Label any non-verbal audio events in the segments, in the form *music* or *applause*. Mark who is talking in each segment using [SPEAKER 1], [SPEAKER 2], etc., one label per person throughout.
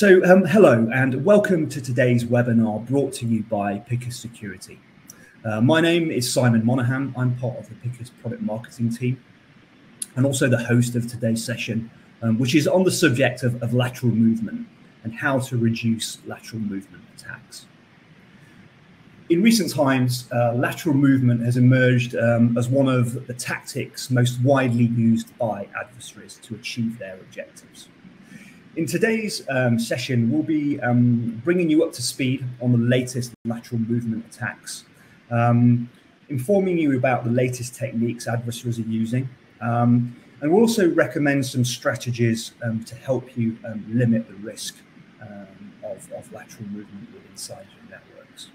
[SPEAKER 1] So um, hello and welcome to today's webinar brought to you by Picus Security. Uh, my name is Simon Monaghan. I'm part of the Picus product marketing team and also the host of today's session, um, which is on the subject of, of, lateral movement and how to reduce lateral movement attacks. In recent times, uh, lateral movement has emerged um, as one of the tactics most widely used by adversaries to achieve their objectives. In today's um, session, we'll be um, bringing you up to speed on the latest lateral movement attacks, um, informing you about the latest techniques adversaries are using, um, and we'll also recommend some strategies um, to help you um, limit the risk of, of, lateral movement inside your networks.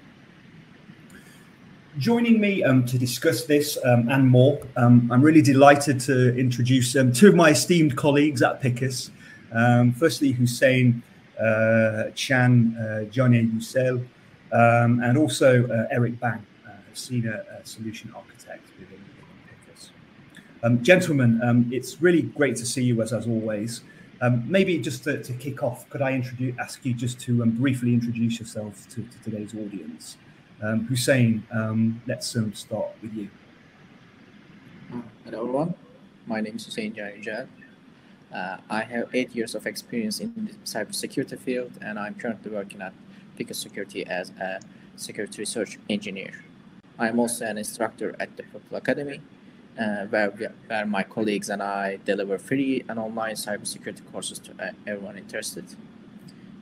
[SPEAKER 1] Joining me to discuss this and more, I'm really delighted to introduce two of my esteemed colleagues at Picus. Um, firstly, Hussein uh, Chan uh, Johnny Youssel, um, and also uh, Eric Bang, uh, Senior uh, Solution Architect within, Picus. Um, gentlemen, um, it's really great to see you as, as always. Um, maybe just to, to, kick off, could I introduce, ask you just to um, briefly introduce yourself to, to today's audience? Hussein, let's start with you.
[SPEAKER 2] Hello, everyone. My name is Hussein Janijad. Uh, I have eight years of experience in the cybersecurity field, and I'm currently working at Picus Security as a security research engineer. I'm also an instructor at the Purple Academy, uh, where, where my colleagues and I deliver free and online cybersecurity courses to uh, everyone interested.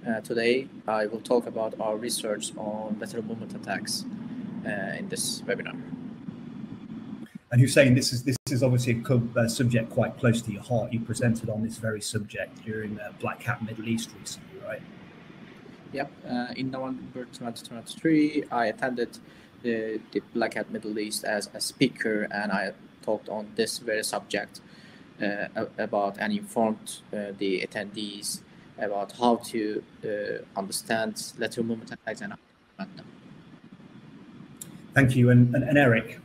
[SPEAKER 2] Uh, today, I will talk about our research on lateral movement attacks uh, in this webinar.
[SPEAKER 1] And Hussein, this is this is obviously a uh, subject quite close to your heart. You presented on this very subject during uh, Black Hat Middle East recently, right?
[SPEAKER 2] Yep. Uh, in November 2023, I attended the, the Black Hat Middle East as a speaker, and I talked on this very subject uh, about and informed uh, the attendees about how to uh, understand lateral movement attacks and them.
[SPEAKER 1] Thank you. And, and, and Eric,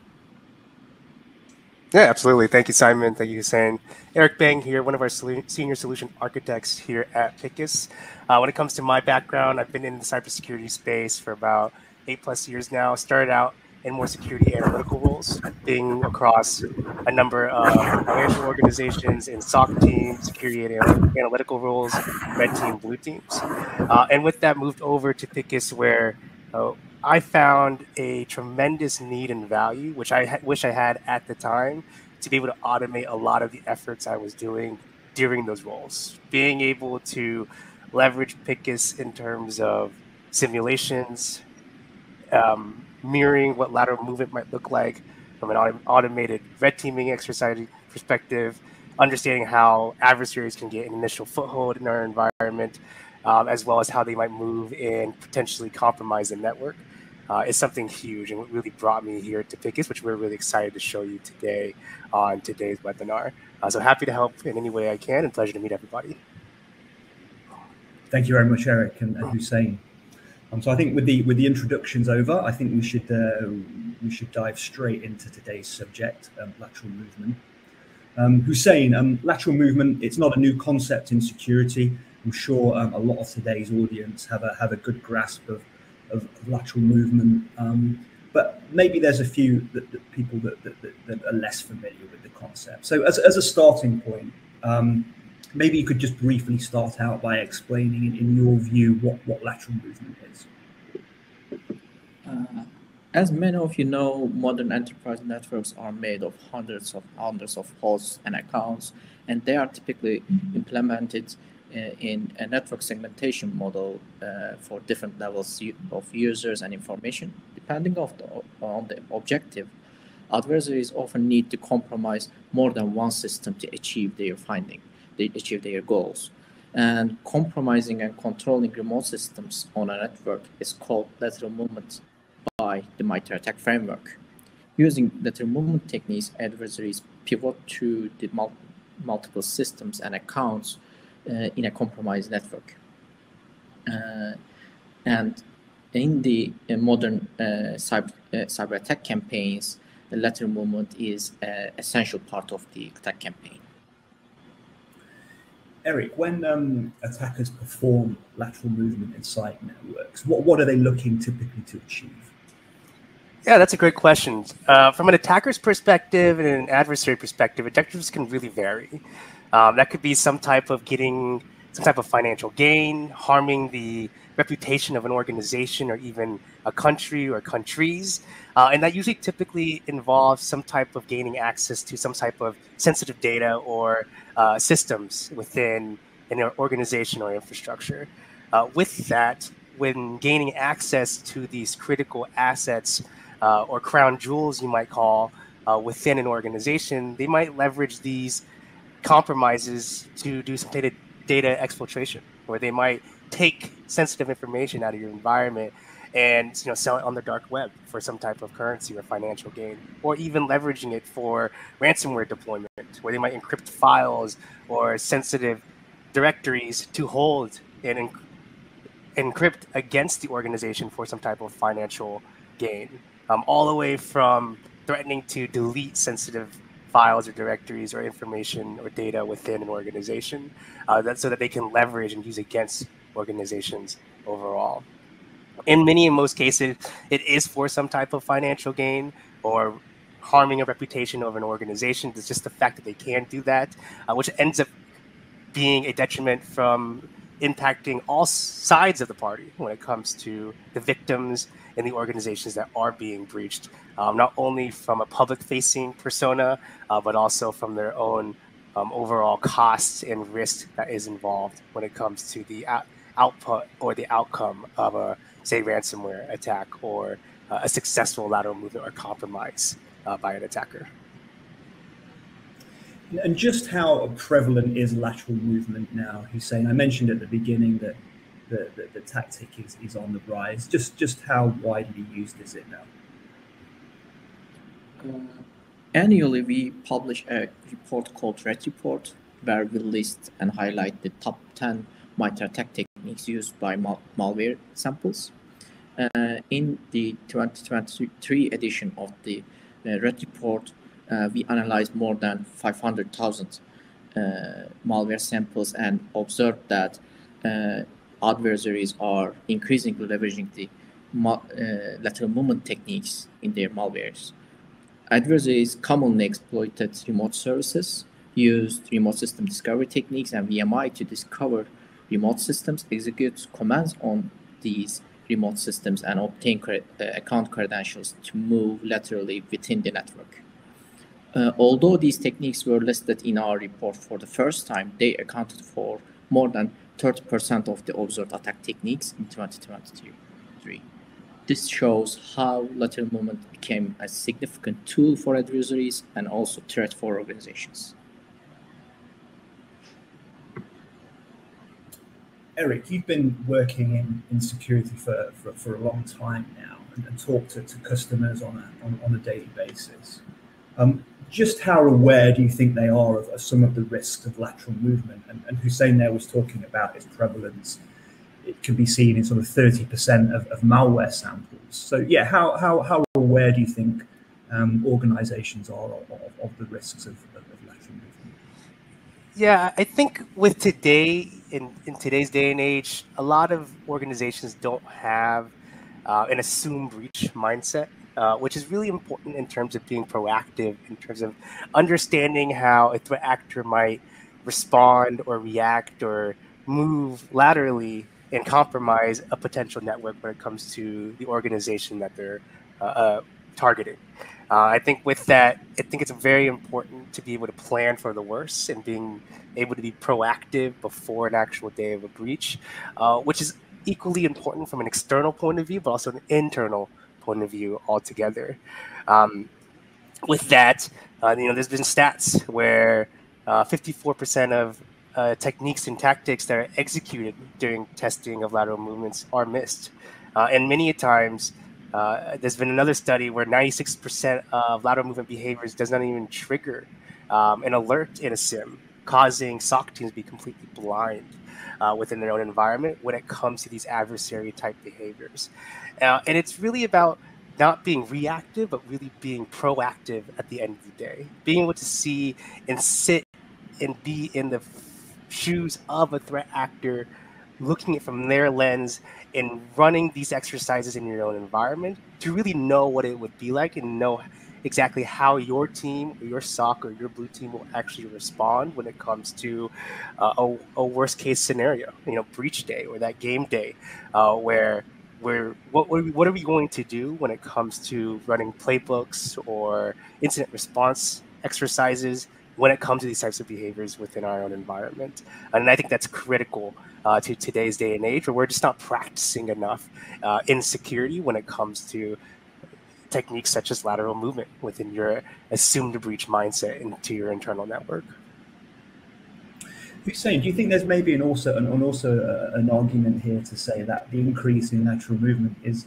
[SPEAKER 3] yeah, absolutely. Thank you, Simon. Thank you, Hussein. Eric Bang here, one of our senior solution architects here at Picus. Uh, when it comes to my background, I've been in the cybersecurity space for about eight plus years now. Started out in more security analytical roles, being across a number of financial organizations in SOC teams, security analytical roles, red team, blue teams. Uh, and with that, moved over to Picus, where uh, I found a tremendous need and value, which I wish I had at the time, to be able to automate a lot of the efforts I was doing during those roles. Being able to leverage Picus in terms of simulations, um, mirroring what lateral movement might look like from an autom automated red teaming exercise perspective, understanding how adversaries can get an initial foothold in our environment, um, as well as how they might move and potentially compromise the network uh, is something huge and what really brought me here to Picus, which we're really excited to show you today on today's webinar. Uh, so happy to help in any way I can and pleasure to meet everybody.
[SPEAKER 1] Thank you very much, Eric and, and Hussein. Um, so I think with the with the introductions over, I think we should uh, we should dive straight into today's subject, um, lateral movement. Um, Hussein, um, lateral movement, it's not a new concept in security. I'm sure um, a lot of today's audience have a have a good grasp of of, of lateral movement. Um, but maybe there's a few that, that people that, that, that, are less familiar with the concept. So as, as a starting point, um, maybe you could just briefly start out by explaining, in, in your view, what, what lateral movement is.
[SPEAKER 2] Uh, as many of you know, modern enterprise networks are made of hundreds of hundreds of hosts and accounts, and they are typically implemented in a network segmentation model uh, for different levels of users and information. Depending the, on the objective, adversaries often need to compromise more than one system to achieve their finding, they achieve their goals. And compromising and controlling remote systems on a network is called lateral movement by the MITRE ATT&CK framework. Using lateral movement techniques, adversaries pivot to the mul multiple systems and accounts uh, in a compromised network. Uh, and in the uh, modern cyber, cyber attack campaigns, the lateral movement is an essential part of the attack campaign.
[SPEAKER 1] Eric, when um, attackers perform lateral movement inside networks, what, what are they looking typically to achieve?
[SPEAKER 3] Yeah, that's a great question. Uh, from an attacker's perspective and an adversary perspective, objectives can really vary. Um, that could be some type of getting some type of financial gain, harming the reputation of an organization or even a country or countries. Uh, and that usually typically involves some type of gaining access to some type of sensitive data or uh, systems within an organization or infrastructure. Uh, with that, when gaining access to these critical assets uh, or crown jewels, you might call, uh, within an organization, they might leverage these compromises to do some data, data exfiltration, where they might take sensitive information out of your environment and you know sell it on the dark web for some type of currency or financial gain or even leveraging it for ransomware deployment where they might encrypt files or sensitive directories to hold and en- encrypt against the organization for some type of financial gain um, all the way from threatening to delete sensitive files or directories or information or data within an organization uh, that, so that they can leverage and use against organizations overall. In many, in most cases, it is for some type of financial gain or harming a reputation of an organization. It's just the fact that they can do that, uh, which ends up being a detriment from impacting all sides of the party when it comes to the victims and the organizations that are being breached, um, not only from a public facing persona, uh, but also from their own um, overall costs and risk that is involved when it comes to the out- output or the outcome of a, say, ransomware attack or uh, a successful lateral movement or compromise uh, by an attacker.
[SPEAKER 1] And just how prevalent is lateral movement now, Hussein? I mentioned at the beginning that the, the, the tactic is, is on the rise. Just just how widely used is it now?
[SPEAKER 2] Uh, annually, we publish a report called Red Report, where we list and highlight the top 10 MITRE ATT&CK techniques used by mal- malware samples. Uh, in the 2023 edition of the uh, Red Report, uh, we analyzed more than 500,000 uh, malware samples and observed that uh, adversaries are increasingly leveraging the uh, lateral movement techniques in their malwares. Adversaries commonly exploited remote services, used remote system discovery techniques and WMI to discover remote systems, execute commands on these remote systems, and obtain cre- uh, account credentials to move laterally within the network. Uh, although these techniques were listed in our report for the first time, they accounted for more than 30% of the observed attack techniques in 2023. This shows how lateral movement became a significant tool for adversaries and also threat for organizations.
[SPEAKER 1] Eric, you've been working in, in security for, for, for a long time now and, and talk to, to customers on a, on, on a daily basis. Um, just how aware do you think they are of, of some of the risks of lateral movement? And, and, Hussein there was talking about its prevalence. It can be seen in sort of 30% of, of malware samples. So, yeah, how, how, how aware do you think um, organizations are of, of, the risks of, of, lateral movement?
[SPEAKER 3] Yeah, I think with today, in, in today's day and age, a lot of organizations don't have uh, an assume breach mindset uh, which is really important in terms of being proactive, in terms of understanding how a threat actor might respond or react or move laterally and compromise a potential network when it comes to the organization that they're uh, uh, targeting. Uh, I think with that, I think it's very important to be able to plan for the worst and being able to be proactive before an actual day of a breach, uh, which is equally important from an external point of view, but also an internal point of view altogether. Um, with that, uh, you know, there's been stats where uh, 54% of uh, techniques and tactics that are executed during testing of lateral movements are missed. Uh, and many times, uh, there's been another study where 96% of lateral movement behaviors does not even trigger um, an alert in a SIEM, causing SOC teams to be completely blind uh, within their own environment when it comes to these adversary type behaviors. Uh, and it's really about not being reactive, but really being proactive at the end of the day. Being able to see and sit and be in the shoes of a threat actor, looking at from their lens and running these exercises in your own environment to really know what it would be like and know exactly how your team or your SOC or your blue team will actually respond when it comes to uh, a, a, worst case scenario, you know, breach day or that game day, uh, where where what what are we going to do when it comes to running playbooks or incident response exercises when it comes to these types of behaviors within our own environment. And I think that's critical uh, to today's day and age where we're just not practicing enough uh, in security when it comes to techniques such as lateral movement within your assumed breach mindset into your internal network.
[SPEAKER 1] Hussein, do you think there's maybe an also an, an also uh, an argument here to say that the increase in lateral movement is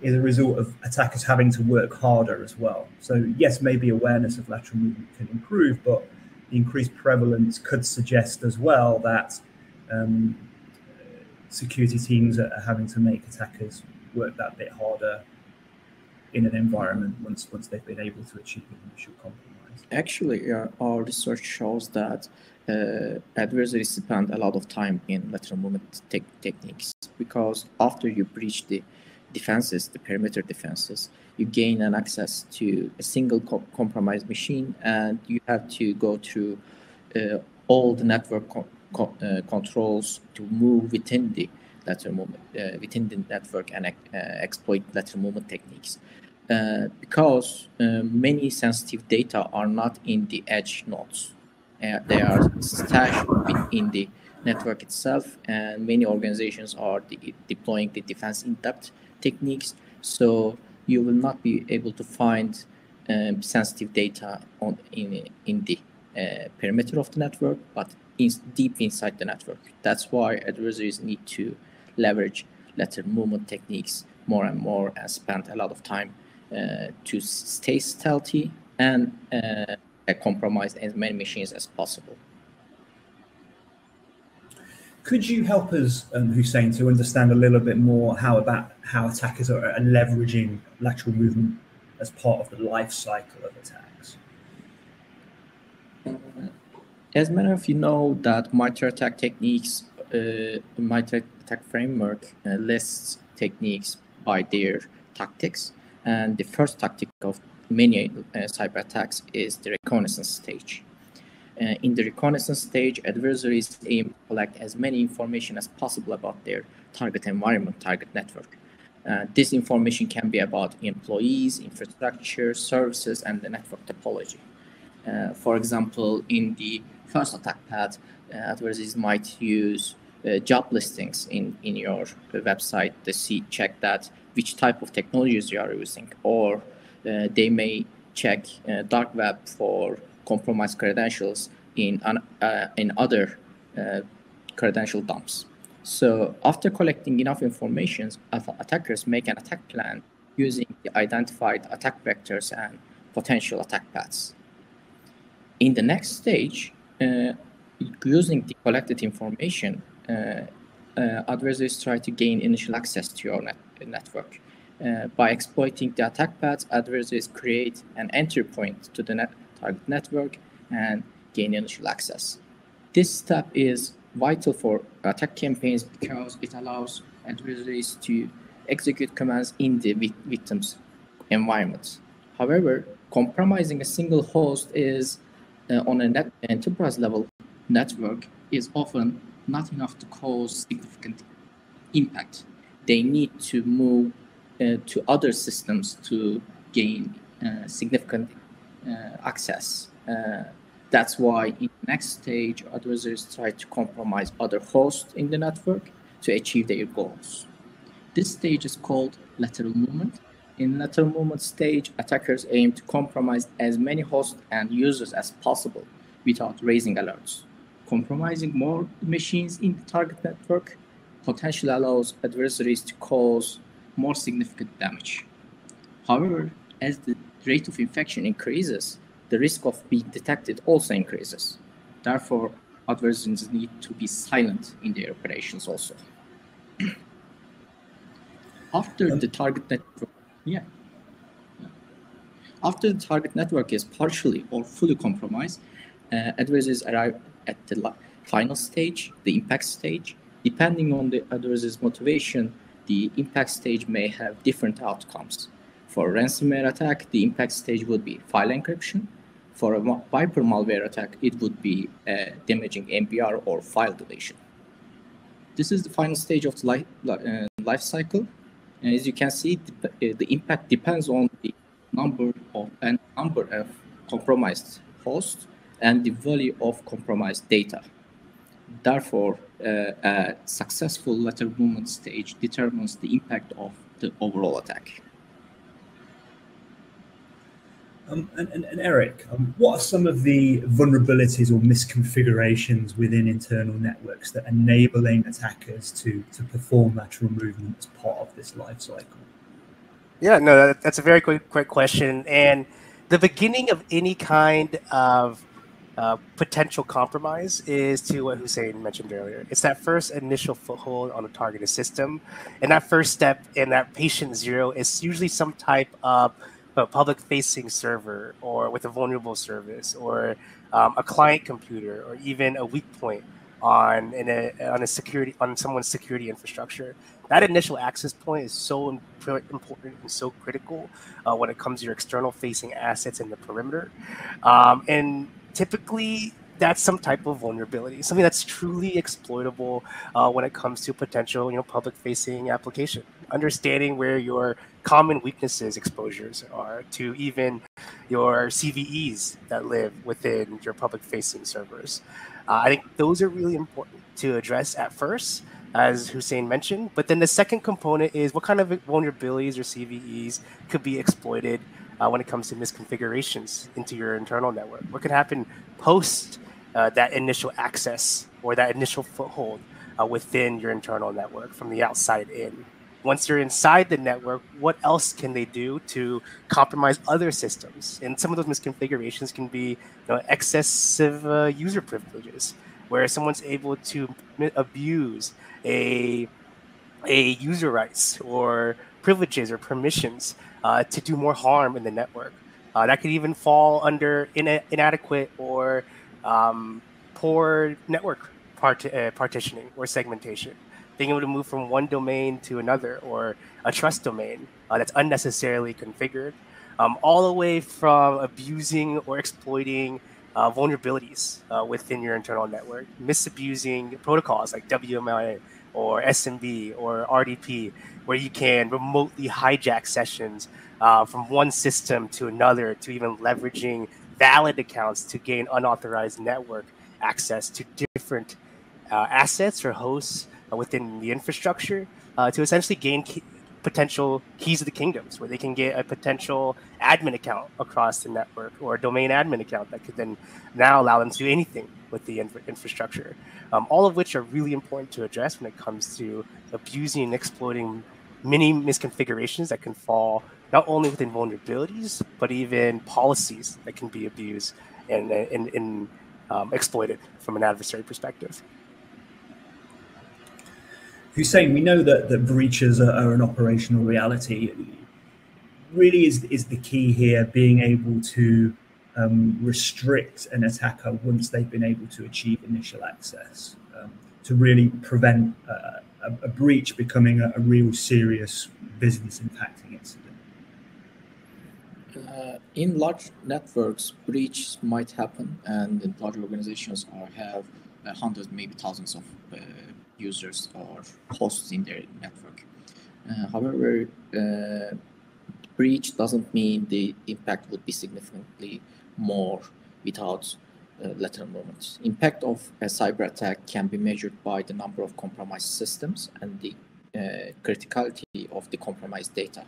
[SPEAKER 1] is a result of attackers having to work harder as well. So yes, maybe awareness of lateral movement can improve, but the increased prevalence could suggest as well that um, security teams are having to make attackers work that bit harder in an environment once once they've been able to achieve initial compromise.
[SPEAKER 2] Actually, uh, our research shows that uh, adversaries spend a lot of time in lateral movement te techniques because after you breach the defenses, the perimeter defenses, you gain an access to a single co compromised machine and you have to go through uh, all the network co co uh, controls to move within the lateral movement, uh, within the network and uh, exploit lateral movement techniques. Uh, because many sensitive data are not in the edge nodes. They are stashed in the network itself, and many organizations are de deploying the defense in depth techniques. So you will not be able to find um, sensitive data on in in the uh, perimeter of the network, but in, deep inside the network. That's why adversaries need to leverage lateral movement techniques more and more and spend a lot of time uh, to stay stealthy and uh, compromise as many machines as possible.
[SPEAKER 1] Could you help us, um, Hussein, to understand a little bit more how about how attackers are, are leveraging lateral movement as part of the life cycle of attacks?
[SPEAKER 2] As many of you know, that MITRE ATT&CK techniques, uh, MITRE ATT&CK framework uh, lists techniques by their tactics, and the first tactic many uh, cyber attacks is the reconnaissance stage. Uh, in the reconnaissance stage, adversaries aim to collect as many information as possible about their target environment, target network. Uh, this information can be about employees, infrastructure, services, and the network topology. Uh, for example, in the first attack path, uh, adversaries might use uh, job listings in, in your website to see check that which type of technologies you are using, or they may check dark web for compromised credentials in, uh, in other uh, credential dumps. So after collecting enough information, attackers make an attack plan using the identified attack vectors and potential attack paths. In the next stage, uh, using the collected information, uh, uh, adversaries try to gain initial access to your net network. Uh, by exploiting the attack paths, adversaries create an entry point to the net target network and gain initial access. This step is vital for attack campaigns because it allows adversaries to execute commands in the victim's environment. However, compromising a single host is uh, on an enterprise level network is often not enough to cause significant impact. They need to move to other systems to gain uh, significant uh, access. Uh, that's why in the next stage, adversaries try to compromise other hosts in the network to achieve their goals. This stage is called lateral movement. In lateral movement stage, attackers aim to compromise as many hosts and users as possible without raising alerts. Compromising more machines in the target network potentially allows adversaries to cause more significant damage. However, as the rate of infection increases, the risk of being detected also increases. Therefore, adversaries need to be silent in their operations also. *clears throat* After the target network, yeah. After the target network is partially or fully compromised, uh, adversaries arrive at the final stage, the impact stage. Depending on the adversary's motivation, the impact stage may have different outcomes. For a ransomware attack, the impact stage would be file encryption. For a wiper malware attack, it would be uh, damaging MBR or file deletion. This is the final stage of the life, uh, life cycle. And as you can see, the, uh, the impact depends on the number of and number of compromised hosts and the value of compromised data. Therefore, a successful lateral movement stage determines the impact of the overall attack.
[SPEAKER 1] Um, and, and, and, Eric, um, what are some of the vulnerabilities or misconfigurations within internal networks that enabling attackers to, to perform lateral movement as part of this life cycle?
[SPEAKER 3] Yeah, no, that, that's a very quick, quick question. And the beginning of any kind of uh, potential compromise is to what Hussein mentioned earlier. It's that first initial foothold on a targeted system. And that first step in that patient zero is usually some type of a public facing server or with a vulnerable service or um, a client computer or even a weak point on a on a security on someone's security infrastructure. That initial access point is so important and so critical uh, when it comes to your external facing assets in the perimeter. Um, and typically that's some type of vulnerability, something that's truly exploitable uh, when it comes to potential, you know, public-facing application. Understanding where your common weaknesses exposures are to even your CVEs that live within your public-facing servers. Uh, I think those are really important to address at first, as Hussein mentioned. But then the second component is what kind of vulnerabilities or CVEs could be exploited uh, when it comes to misconfigurations into your internal network. What can happen post uh, that initial access or that initial foothold uh, within your internal network from the outside in? Once you're inside the network, what else can they do to compromise other systems? And some of those misconfigurations can be you know, excessive uh, user privileges, where someone's able to abuse a a user rights or privileges or permissions uh, to do more harm in the network. Uh, that could even fall under ina- inadequate or um, poor network part- uh, partitioning or segmentation. Being able to move from one domain to another or a trust domain uh, that's unnecessarily configured, um, all the way from abusing or exploiting uh, vulnerabilities uh, within your internal network, misabusing protocols like WMI or SMB or RDP, where you can remotely hijack sessions uh, from one system to another, to even leveraging valid accounts to gain unauthorized network access to different uh, assets or hosts uh, within the infrastructure uh, to essentially gain key- potential keys of the kingdoms where they can get a potential admin account across the network or a domain admin account that could then now allow them to do anything with the infra- infrastructure. Um, all of which are really important to address when it comes to abusing and exploiting many misconfigurations that can fall not only within vulnerabilities, but even policies that can be abused and, and, and um, exploited from an adversary perspective.
[SPEAKER 1] Hussein, we know that, that breaches are, are an operational reality. Really, is, is the key here being able to um, restrict an attacker once they've been able to achieve initial access um, to really prevent uh, a, a, breach becoming a, a, real serious business impacting incident?
[SPEAKER 2] Uh, in large networks, breaches might happen, and large organizations are, have uh, hundreds, maybe thousands of uh, users or hosts in their network. Uh, however, uh, breach doesn't mean the impact would be significantly more without uh, lateral movement. Impact of a cyber attack can be measured by the number of compromised systems and the uh, criticality of the compromised data.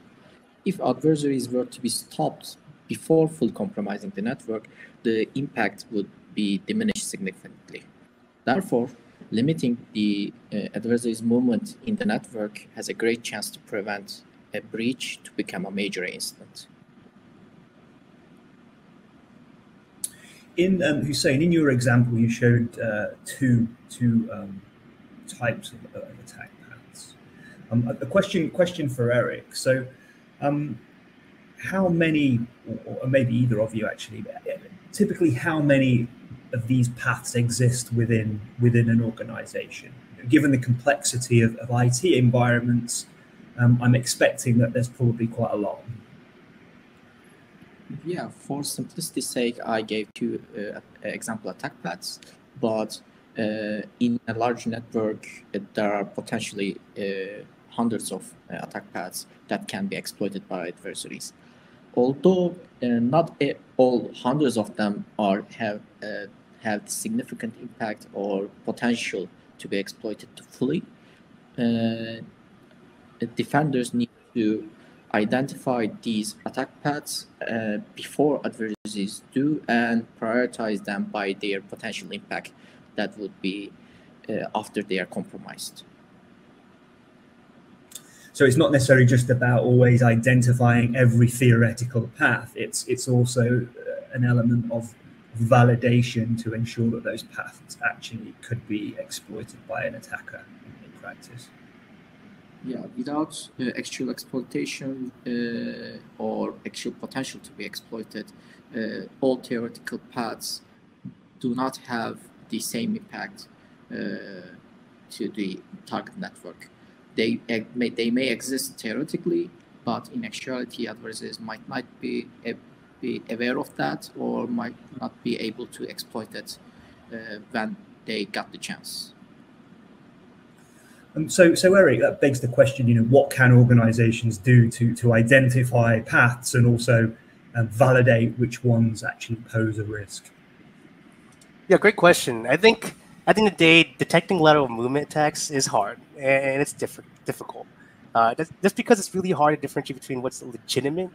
[SPEAKER 2] If adversaries were to be stopped before full compromising the network, the impact would be diminished significantly. Therefore, limiting the uh, adversary's movement in the network has a great chance to prevent a breach to become a major incident.
[SPEAKER 1] In um, Hussein, in your example, you showed uh, two two um, types of, of, attack paths. Um, a question question for Eric. So, um, how many, or, maybe either of you actually, typically how many of these paths exist within within an organization. Given the complexity of, of IT environments, um, I'm expecting that there's probably quite a lot.
[SPEAKER 2] Yeah, for simplicity's sake, I gave two uh, example attack paths, but uh, in a large network, uh, there are potentially uh, hundreds of uh, attack paths that can be exploited by adversaries. Although uh, not all hundreds of them are have have significant impact or potential to be exploited fully, defenders need to identify these attack paths uh, before adversaries do and prioritize them by their potential impact that would be uh, after they are compromised.
[SPEAKER 1] So it's not necessarily just about always identifying every theoretical path. It's it's also uh, an element of validation to ensure that those paths actually could be exploited by an attacker in practice
[SPEAKER 2] yeah, without uh, actual exploitation uh, or actual potential to be exploited, uh, all theoretical paths do not have the same impact uh, to the target network. They may they may exist theoretically, but in actuality, adversaries might not be be aware of that or might not be able to exploit it uh, when they got the chance.
[SPEAKER 1] Um, so, so Eric, that begs the question: you know, what can organisations do to to identify paths and also um, validate which ones actually pose a risk?
[SPEAKER 3] Yeah, great question. I think at the end of the day, detecting lateral movement attacks is hard and it's diff- difficult. Uh, just because it's really hard to differentiate between what's legitimate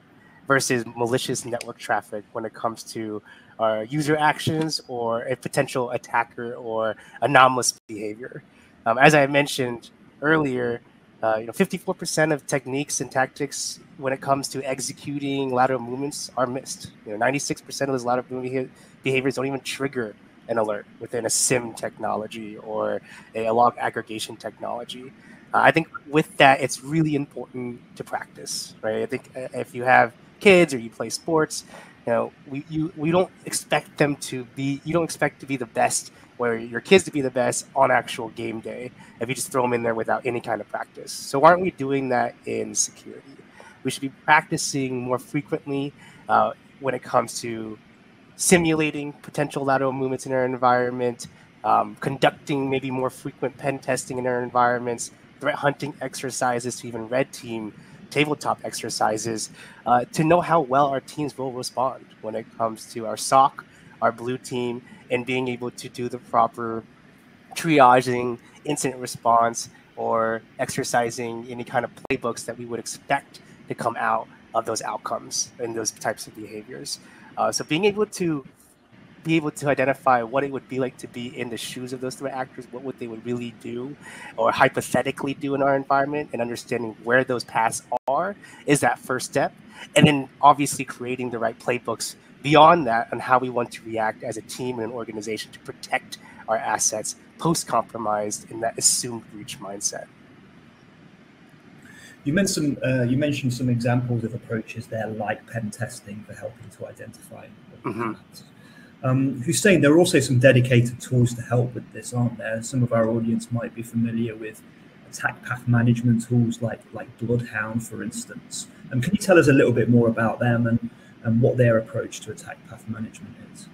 [SPEAKER 3] versus malicious network traffic when it comes to uh, user actions or a potential attacker or anomalous behavior. Um, as I mentioned earlier, uh, you know, 54% of techniques and tactics when it comes to executing lateral movements are missed. You know, 96% of those lateral movement behaviors don't even trigger an alert within a SIEM technology or a, log aggregation technology. Uh, I think with that, it's really important to practice, right? I think uh, if you have kids or you play sports, you know, we you we don't expect them to be. You don't expect to be the best where your kids to be the best on actual game day if you just throw them in there without any kind of practice. So why aren't we doing that in security? We should be practicing more frequently uh, when it comes to simulating potential lateral movements in our environment, um, conducting maybe more frequent pen testing in our environments, threat hunting exercises to even red team tabletop exercises uh, to know how well our teams will respond when it comes to our SOC, our blue team, and being able to do the proper triaging, incident response, or exercising any kind of playbooks that we would expect to come out of those outcomes and those types of behaviors. Uh, so being able to be able to identify what it would be like to be in the shoes of those threat actors, what would they would really do, or hypothetically do in our environment, and understanding where those paths are is that first step. And then obviously creating the right playbooks beyond that on how we want to react as a team and an organization to protect our assets post compromised in that assumed breach mindset.
[SPEAKER 1] You mentioned uh, you mentioned some examples of approaches there, like pen testing, for helping to identify. Mm-hmm. Um, Hussein, there are also some dedicated tools to help with this, aren't there? Some of our audience might be familiar with attack path management tools like like Bloodhound, for instance. Um, can you tell us a little bit more about them and and what their approach to attack path management is.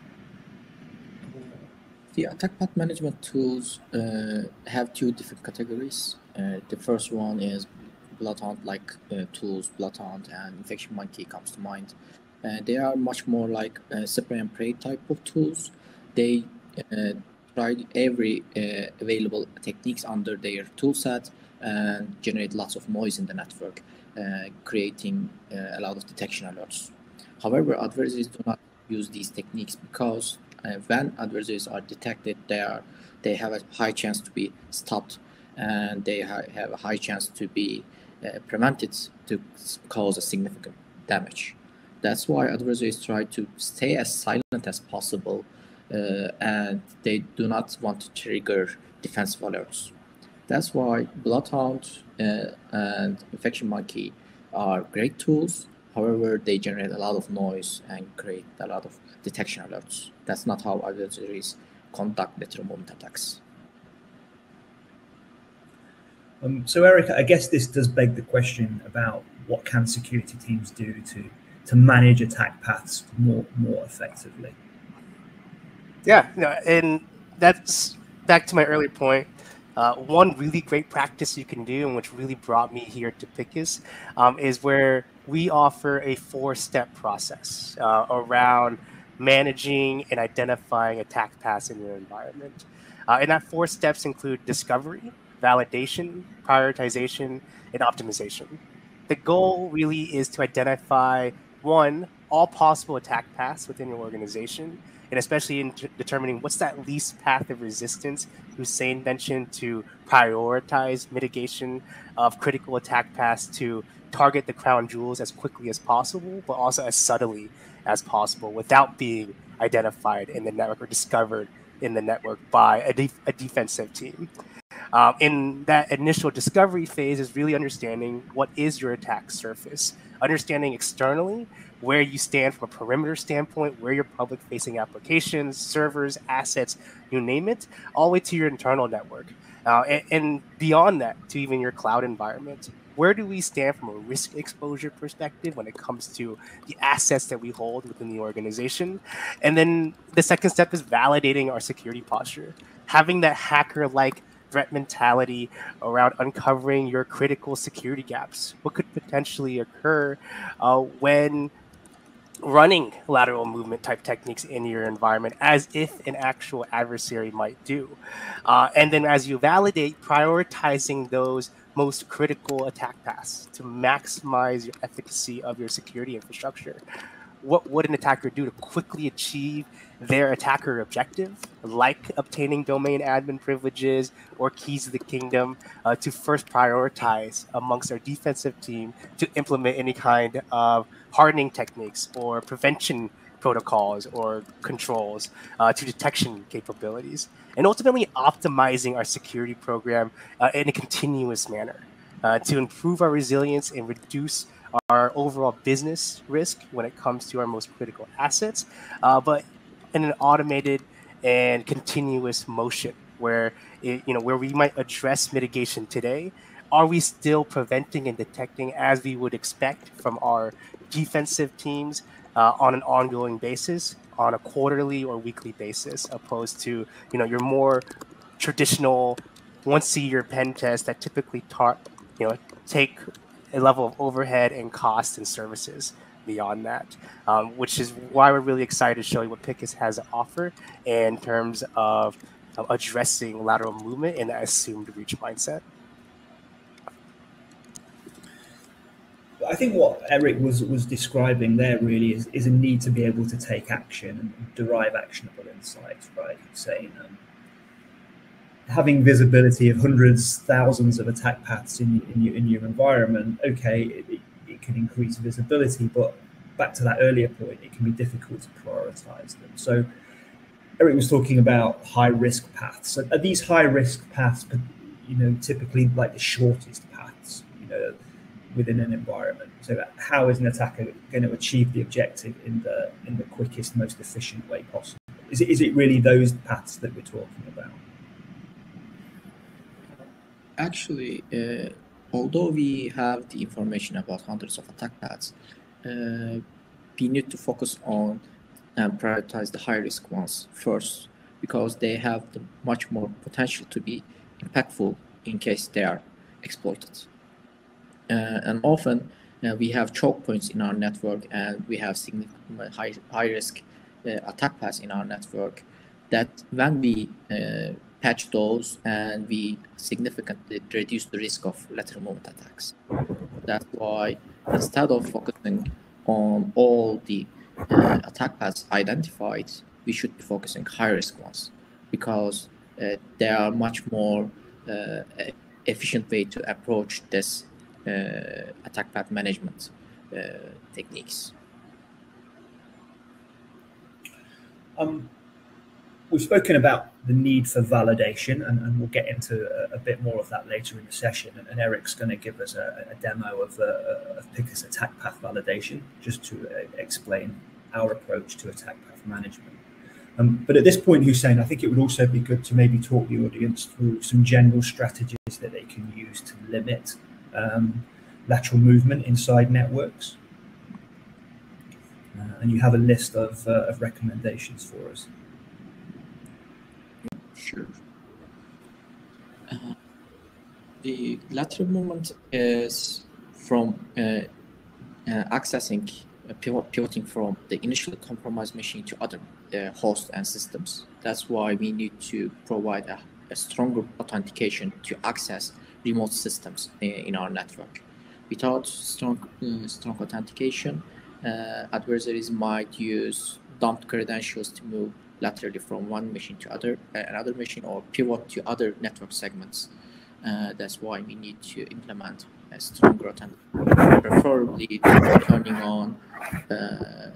[SPEAKER 2] The attack path management tools uh, have two different categories. Uh, the first one is Bloodhound like uh, tools, Bloodhound and Infection Monkey comes to mind. Uh, they are much more like uh, spray and pray type of tools. They uh, try every available techniques under their tool set and generate lots of noise in the network, creating a lot of detection alerts. However, adversaries do not use these techniques because uh, when adversaries are detected, they are they have a high chance to be stopped, and they ha- have a high chance to be uh, prevented to cause a significant damage. That's why adversaries try to stay as silent as possible, uh, and they do not want to trigger defensive alerts. That's why Bloodhound uh, and Infection Monkey are great tools However, they generate a lot of noise and create a lot of detection alerts. That's not how adversaries conduct lateral movement attacks.
[SPEAKER 1] Um, so, Eric, I guess this does beg the question about what can security teams do to to manage attack paths more more effectively.
[SPEAKER 3] Yeah, no, and that's back to my earlier point. Uh, one really great practice you can do, and which really brought me here to Picus, um, is where we offer a four-step process uh, around managing and identifying attack paths in your environment. Uh, and that four steps include discovery, validation, prioritization, and optimization. The goal really is to identify one, all possible attack paths within your organization, and especially in determining what's that least path of resistance Hussein mentioned to prioritize mitigation of critical attack paths to target the crown jewels as quickly as possible, but also as subtly as possible without being identified in the network or discovered in the network by a, a defensive team. Um, in that initial discovery phase is really understanding what is your attack surface, understanding externally where you stand from a perimeter standpoint, where your public facing applications, servers, assets, you name it, all the way to your internal network. Uh, and, and, beyond that, to even your cloud environment. Where do we stand from a risk exposure perspective when it comes to the assets that we hold within the organization? And then the second step is validating our security posture, having that hacker like threat mentality around uncovering your critical security gaps. What could potentially occur uh, when running lateral movement type techniques in your environment as if an actual adversary might do. Uh, and then as you validate, prioritizing those most critical attack paths to maximize your efficacy of your security infrastructure. What would an attacker do to quickly achieve their attacker objective, like obtaining domain admin privileges or keys to the kingdom, uh, to first prioritize amongst our defensive team to implement any kind of hardening techniques or prevention protocols or controls uh, to detection capabilities, and ultimately optimizing our security program uh, in a continuous manner uh, to improve our resilience and reduce our overall business risk when it comes to our most critical assets, uh, but in an automated and continuous motion where it, you know where we might address mitigation today. Are we still preventing and detecting as we would expect from our defensive teams uh, on an ongoing basis on a quarterly or weekly basis opposed to you know your more traditional once a year pen test that typically tar- you know take a level of overhead and cost and services beyond that, um, which is why we're really excited to show you what Picus has to offer in terms of uh, addressing lateral movement that assumed breach mindset.
[SPEAKER 1] I think what Eric was was describing there really is, is a need to be able to take action and derive actionable insights, right? Saying um, having visibility of hundreds, thousands of attack paths in, in, your, in your environment, okay, it can increase visibility, but back to that earlier point, it can be difficult to prioritize them. So Eric was talking about high risk paths. Are these high risk paths, you know, typically like the shortest paths, you know, within an environment? So how is an attacker going to achieve the objective in the in the quickest, most efficient way possible? Is it is it really those paths that we're talking about?
[SPEAKER 2] Actually, uh, although we have the information about hundreds of attack paths, uh, we need to focus on and prioritize the high risk ones first because they have the much more potential to be impactful in case they are exploited. Uh, and often uh, we have choke points in our network and we have significant high, high risk uh, attack paths in our network that when we uh, patch those and we significantly reduce the risk of lateral movement attacks. That's why instead of focusing on all the uh, attack paths identified, we should be focusing high risk ones because uh, they are much more uh, efficient way to approach this uh, attack path management uh, techniques.
[SPEAKER 1] Um, we've spoken about the need for validation, and, and we'll get into a, a, bit more of that later in the session. And, and Eric's going to give us a, a demo of, uh, of Picus attack path validation, just to uh, explain our approach to attack path management. Um, but at this point, Hussein, I think it would also be good to maybe talk the audience through some general strategies that they can use to limit um, lateral movement inside networks. Uh, and you have a list of, uh, of recommendations for us.
[SPEAKER 2] Uh, the lateral movement is from uh, uh, accessing, uh, pivot, pivoting from the initially compromised machine to other uh, hosts and systems. That's why we need to provide a, a stronger authentication to access remote systems in, our network. Without strong, uh, strong authentication, adversaries might use dumped credentials to move laterally from one machine to other uh, another machine or pivot to other network segments. Uh, that's why we need to implement a stronger authentication, preferably turning on uh,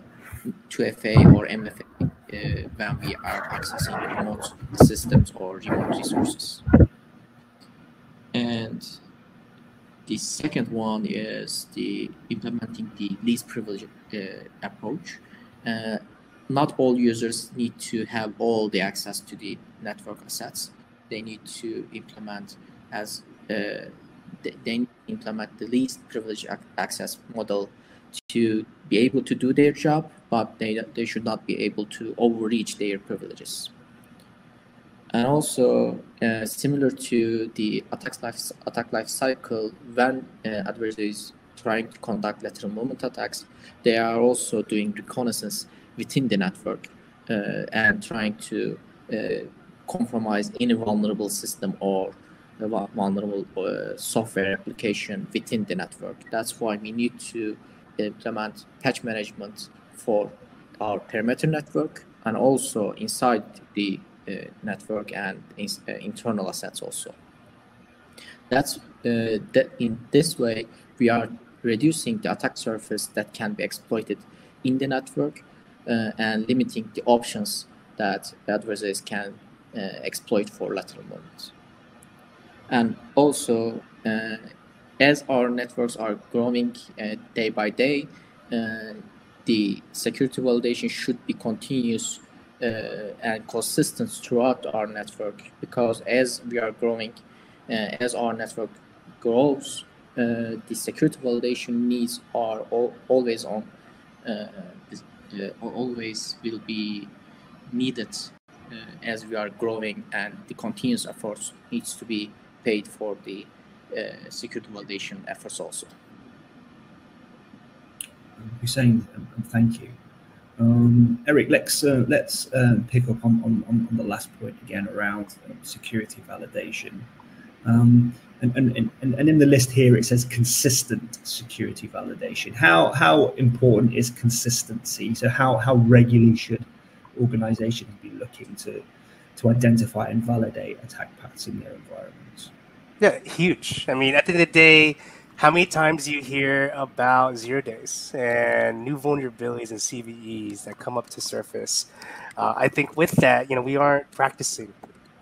[SPEAKER 2] 2FA or MFA uh, when we are accessing remote systems or remote resources. And the second one is the implementing the least privilege uh, approach. Not all users need to have all the access to the network assets. They need to implement as uh, they implement the least privilege access model to be able to do their job, but they they should not be able to overreach their privileges. And also, uh, similar to the attack life attack life cycle, when uh, adversaries trying to conduct lateral movement attacks, they are also doing reconnaissance within the network uh, and trying to uh, compromise any vulnerable system or vulnerable uh, software application within the network. That's why we need to implement patch management for our perimeter network and also inside the uh, network and in, uh, internal assets also. That's uh, that in this way we are reducing the attack surface that can be exploited in the network and limiting the options that adversaries can uh, exploit for lateral movements. And also, uh, as our networks are growing day by day, the security validation should be continuous uh, and consistent throughout our network because as we are growing, uh, as our network grows, uh, the security validation needs are all, always on uh, always will be needed uh, as we are growing and the continuous efforts needs to be paid for the uh, security validation efforts also.
[SPEAKER 1] Hussein, um, thank you. Um, Eric, let's uh, let's uh, pick up on, on, on the last point again around uh, security validation. Um, and, and, and, and in the list here it says consistent security validation. How how important is consistency? So how how regularly should organizations be looking to to identify and validate attack paths in their environments?
[SPEAKER 3] Yeah, huge. I mean, at the end of the day, how many times do you hear about zero days and new vulnerabilities and CVEs that come up to surface? Uh, I think with that, you know, we aren't practicing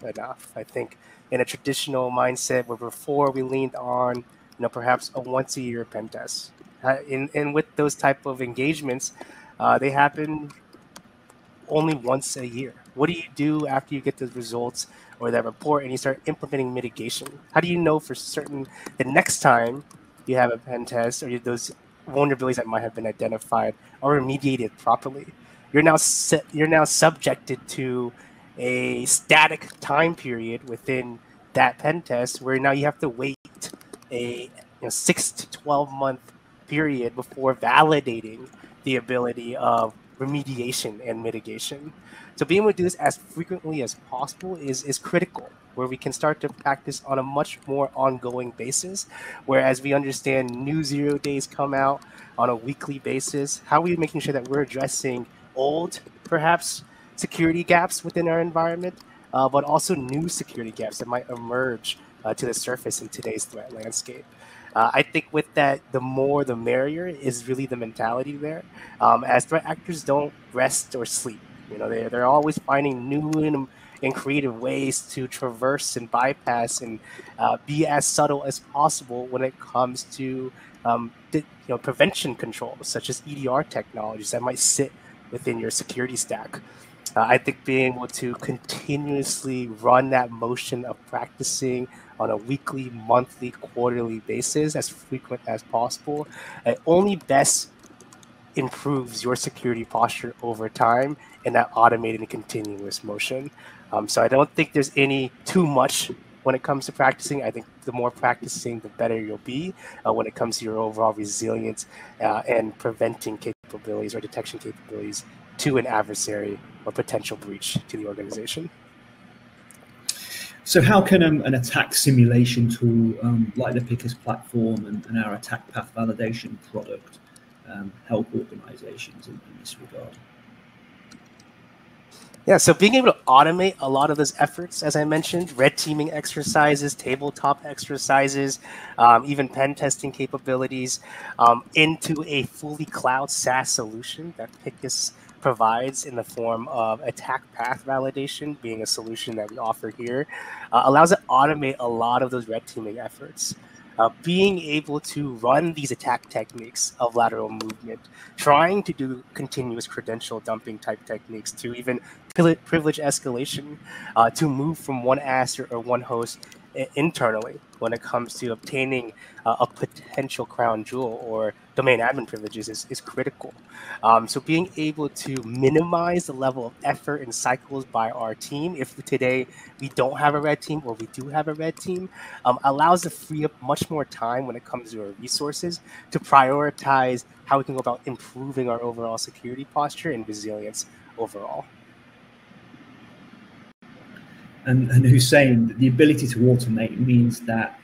[SPEAKER 3] enough. I think in a traditional mindset where before we leaned on, you know, perhaps a once a year pen test. Uh, in, and with those type of engagements, uh, they happen only once a year. What do you do after you get the results or that report and you start implementing mitigation? How do you know for certain the next time you have a pen test or those vulnerabilities that might have been identified are remediated properly? You're now set, you're now subjected to a static time period within that pen test where now you have to wait a you know, six to 12 month period before validating the ability of remediation and mitigation. So being able to do this as frequently as possible is, is critical, where we can start to practice on a much more ongoing basis. Whereas we understand new zero days come out on a weekly basis, how are we making sure that we're addressing old, perhaps security gaps within our environment, uh, but also new security gaps that might emerge uh, to the surface in today's threat landscape. Uh, I think with that, the more the merrier is really the mentality there. Um, as threat actors don't rest or sleep. You know, they're, they're always finding new and, and creative ways to traverse and bypass and uh, be as subtle as possible when it comes to um, you know prevention controls such as EDR technologies that might sit within your security stack. Uh, I think being able to continuously run that motion of practicing on a weekly, monthly, quarterly basis as frequent as possible, it only best improves your security posture over time in that automated and continuous motion. Um, so I don't think there's any too much when it comes to practicing. I think the more practicing, the better you'll be uh, when it comes to your overall resilience uh, and preventing capabilities or detection capabilities to an adversary or potential breach to the organization.
[SPEAKER 1] So, how can um, an attack simulation tool um, like the Picus platform and, and, our attack path validation product um, help organizations in, in this regard?
[SPEAKER 3] Yeah, so being able to automate a lot of those efforts, as I mentioned, red teaming exercises, tabletop exercises, um, even pen testing capabilities, um, into a fully cloud SaaS solution that Picus provides in the form of attack path validation, being a solution that we offer here, uh, allows it to automate a lot of those red teaming efforts uh, being able to run these attack techniques of lateral movement, trying to do continuous credential dumping type techniques to even privilege escalation uh, to move from one aster or one host internally when it comes to obtaining uh, a potential crown jewel or domain admin privileges is, is critical. Um, so being able to minimize the level of effort and cycles by our team, if today we don't have a red team or we do have a red team, um, allows to free up much more time when it comes to our resources to prioritize how we can go about improving our overall security posture and resilience overall
[SPEAKER 1] and, and Hussein, the ability to automate means that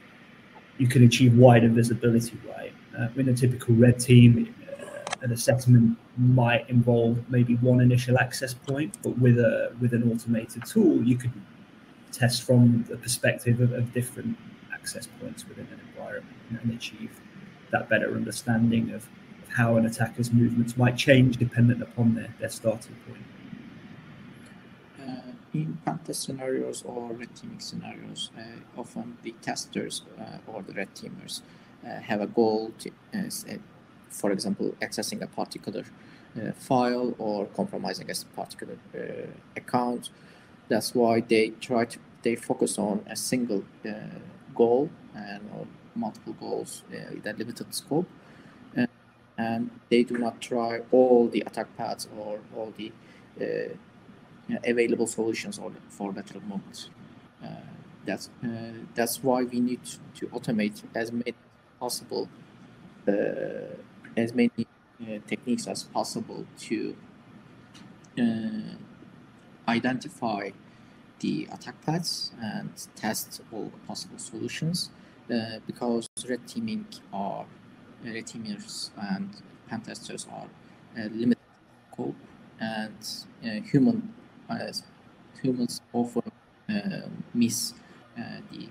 [SPEAKER 1] you can achieve wider visibility, right? Uh, in a typical red team, uh, an assessment might involve maybe one initial access point, but with a with an automated tool, you could test from the perspective of, of different access points within an environment and achieve that better understanding of, of how an attacker's movements might change dependent upon their, their starting point
[SPEAKER 2] in contest scenarios or red teaming scenarios, uh, often the testers uh, or the red teamers uh, have a goal to, for example, accessing a particular file or compromising a particular account. That's why they try to they focus on a single goal and or multiple goals with a limited scope and they do not try all the attack paths or all the uh, available solutions for, for lateral movements. Uh, that's uh, that's why we need to automate as many as possible, uh, as many techniques as possible to identify the attack paths and test all possible solutions uh, because red teaming are uh, red teamers and pen testers are uh, limited scope and human as humans often uh, miss uh, the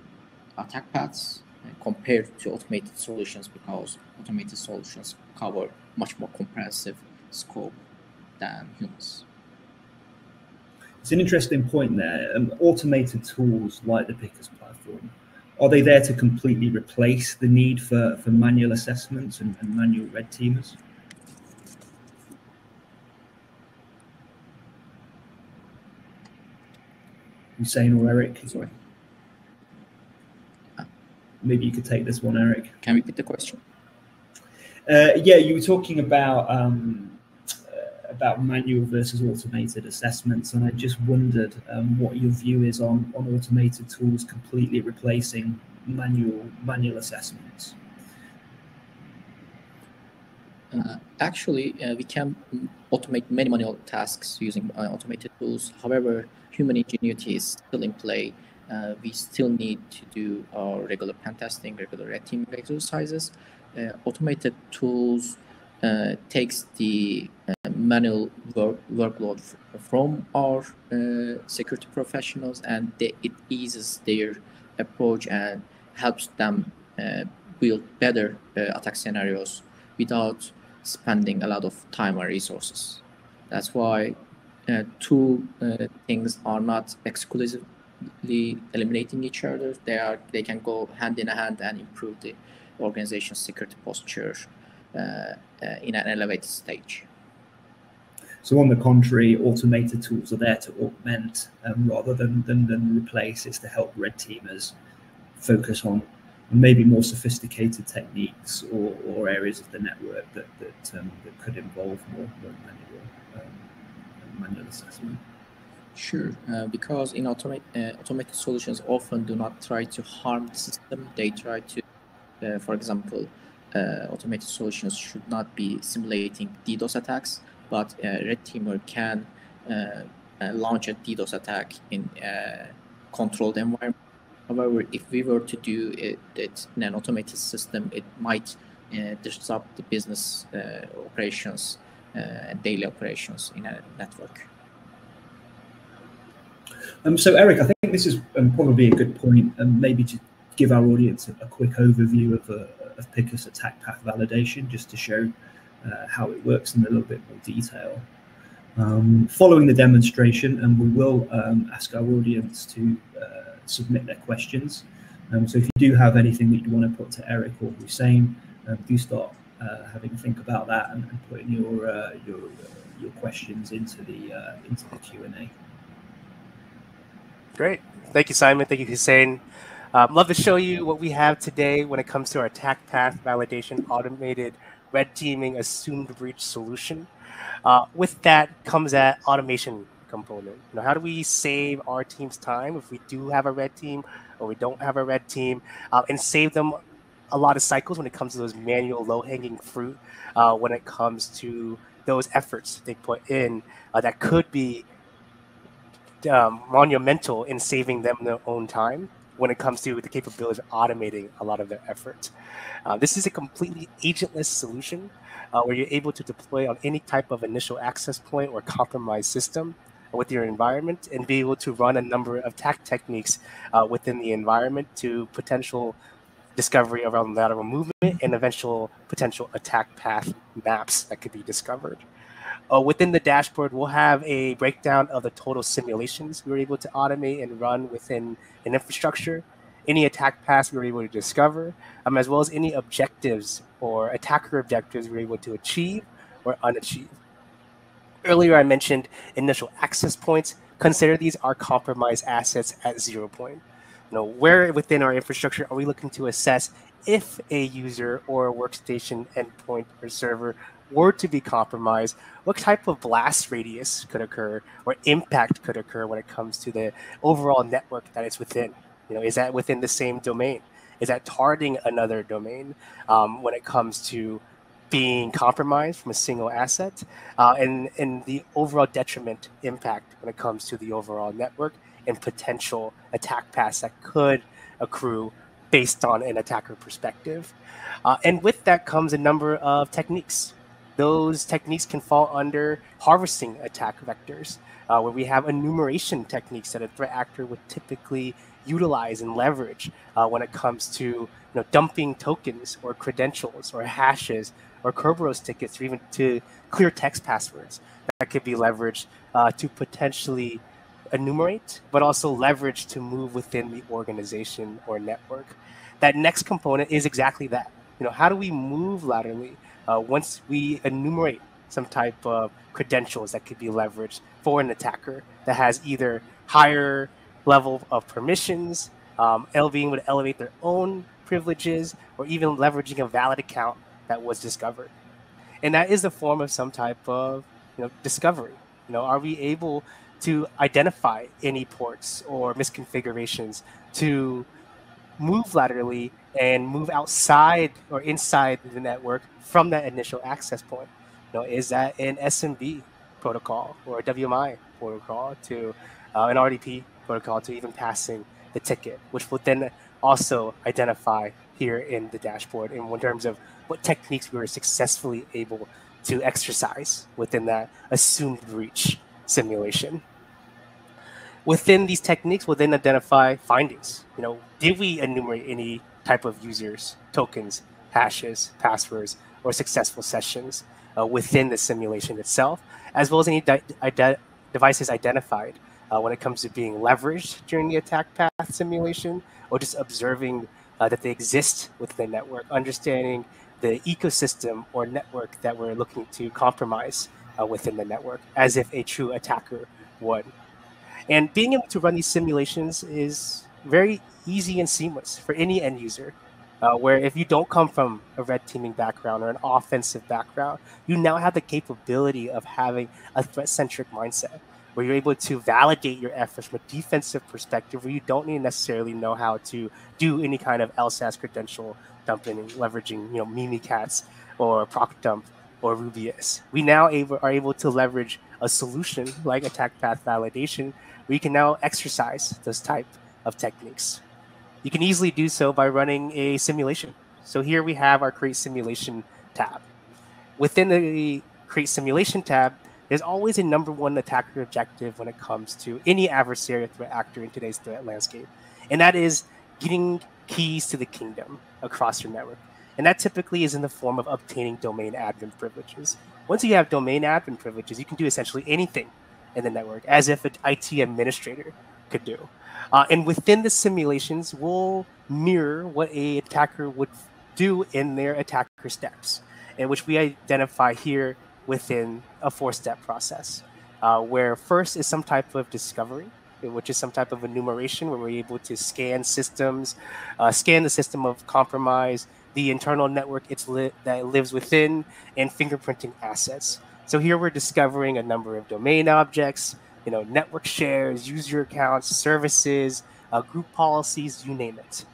[SPEAKER 2] attack paths uh, compared to automated solutions because automated solutions cover much more comprehensive scope than humans.
[SPEAKER 1] It's an interesting point there. Um, automated tools like the Picus platform, are they there to completely replace the need for, for manual assessments and, and manual red teamers? Hussein or Eric?
[SPEAKER 2] Sorry.
[SPEAKER 1] Maybe you could take this one, Eric.
[SPEAKER 2] Can we repeat the question?
[SPEAKER 1] Uh, yeah, you were talking about um, uh, about manual versus automated assessments, and I just wondered um, what your view is on on automated tools completely replacing manual manual assessments.
[SPEAKER 2] Uh, actually, uh, we can automate many manual tasks using uh, automated tools. However, human ingenuity is still in play. Uh, we still need to do our regular pen testing, regular red teaming exercises. Uh, automated tools uh, takes the manual work, workload from our security professionals and they, it eases their approach and helps them build better attack scenarios without spending a lot of time or resources. That's why uh, two uh, things are not exclusively eliminating each other. They are they can go hand in hand and improve the organization's security posture uh, uh, in an elevated stage.
[SPEAKER 1] So on the contrary, automated tools are there to augment um, rather than, than, than replace. It's to help red teamers focus on maybe more sophisticated techniques or, or areas of the network that, that, um, that could involve more, more manual, um, manual assessment.
[SPEAKER 2] Sure, uh, because in automate, uh, automated solutions often do not try to harm the system. They try to, uh, for example, uh, automated solutions should not be simulating DDoS attacks, but a red teamer can uh, uh, launch a DDoS attack in controlled environment However, if we were to do it, it in an automated system, it might uh, disrupt the business uh, operations uh, and daily operations in a network.
[SPEAKER 1] Um, so, Eric, I think this is um, probably a good point, and um, maybe to give our audience a, a quick overview of, uh, of Picus attack path validation, just to show uh, how it works in a little bit more detail. Um, following the demonstration, and we will um, ask our audience to uh, submit their questions. Um, so if you do have anything that you want to put to Eric or Hussein, um, do start uh, having a think about that and, and putting your uh, your uh, your questions into the uh, into the Q and A.
[SPEAKER 3] Great, thank you, Simon. Thank you, Hussein. Um, love to show you what we have today when it comes to our attack path validation automated red teaming assumed breach solution. Uh, with that comes that automation component. You know, how do we save our team's time if we do have a red team or we don't have a red team, uh, and save them a lot of cycles when it comes to those manual low-hanging fruit, uh, when it comes to those efforts they put in uh, that could be um, monumental in saving them their own time when it comes to the capability of automating a lot of their efforts. Uh, this is a completely agentless solution uh, where you're able to deploy on any type of initial access point or compromised system with your environment and be able to run a number of attack techniques uh, within the environment to potential discovery around lateral movement and eventual potential attack path maps that could be discovered. Uh, within the dashboard, we'll have a breakdown of the total simulations we were able to automate and run within an infrastructure, any attack paths we were able to discover, um, as well as any objectives or attacker objectives we were able to achieve or unachieve. Earlier, I mentioned initial access points. Consider these are compromised assets at zero point. You know, where within our infrastructure are we looking to assess if a user or a workstation endpoint or server were to be compromised, what type of blast radius could occur or impact could occur when it comes to the overall network that it's within? You know, is that within the same domain? Is that targeting another domain um, when it comes to being compromised from a single asset uh, and, and the overall detriment impact when it comes to the overall network and potential attack paths that could accrue based on an attacker perspective. Uh, and with that comes a number of techniques. Those techniques can fall under harvesting attack vectors, uh, where we have enumeration techniques that a threat actor would typically utilize and leverage uh, when it comes to you know, dumping tokens or credentials or hashes or Kerberos tickets or even to clear text passwords that could be leveraged uh, to potentially enumerate, but also leverage to move within the organization or network. That next component is exactly that. You know, how do we move laterally uh, once we enumerate some type of credentials that could be leveraged for an attacker that has either higher level of permissions, um, being able to elevate their own privileges, or even leveraging a valid account that was discovered. And that is a form of some type of you know, discovery. You know, are we able to identify any ports or misconfigurations to move laterally and move outside or inside the network from that initial access point? You know, is that an SMB protocol or a WMI protocol to uh, an RDP protocol to even passing the ticket, which will then also identify here in the dashboard in terms of what techniques we were successfully able to exercise within that assumed breach simulation. Within these techniques, we'll then identify findings. You know, did we enumerate any type of users, tokens, hashes, passwords, or successful sessions uh, within the simulation itself, as well as any devices identified uh, when it comes to being leveraged during the attack path simulation, or just observing uh, that they exist within the network, understanding the ecosystem or network that we're looking to compromise uh, within the network, as if a true attacker would. And being able to run these simulations is very easy and seamless for any end user. Uh, where if you don't come from a red teaming background or an offensive background, you now have the capability of having a threat centric mindset where you're able to validate your efforts from a defensive perspective, where you don't need to necessarily know how to do any kind of LSASS credential dumping and leveraging, you know, Mimikatz or ProcDump or Rubeus. We now are able to leverage a solution like attack path validation, where you can now exercise those type of techniques. You can easily do so by running a simulation. So here we have our create simulation tab. Within the create simulation tab, there's always a number one attacker objective when it comes to any adversary threat actor in today's threat landscape. And that is getting keys to the kingdom across your network. And that typically is in the form of obtaining domain admin privileges. Once you have domain admin privileges, you can do essentially anything in the network as if an IT administrator could do. Uh, and within the simulations, we'll mirror what a attacker would do in their attacker steps, in which we identify here within a four-step process, uh, where first is some type of discovery, which is some type of enumeration where we're able to scan systems, uh, scan the system of compromise, the internal network it's li- that it lives within, and fingerprinting assets. So here we're discovering a number of domain objects, you know, network shares, user accounts, services, uh, group policies, you name it.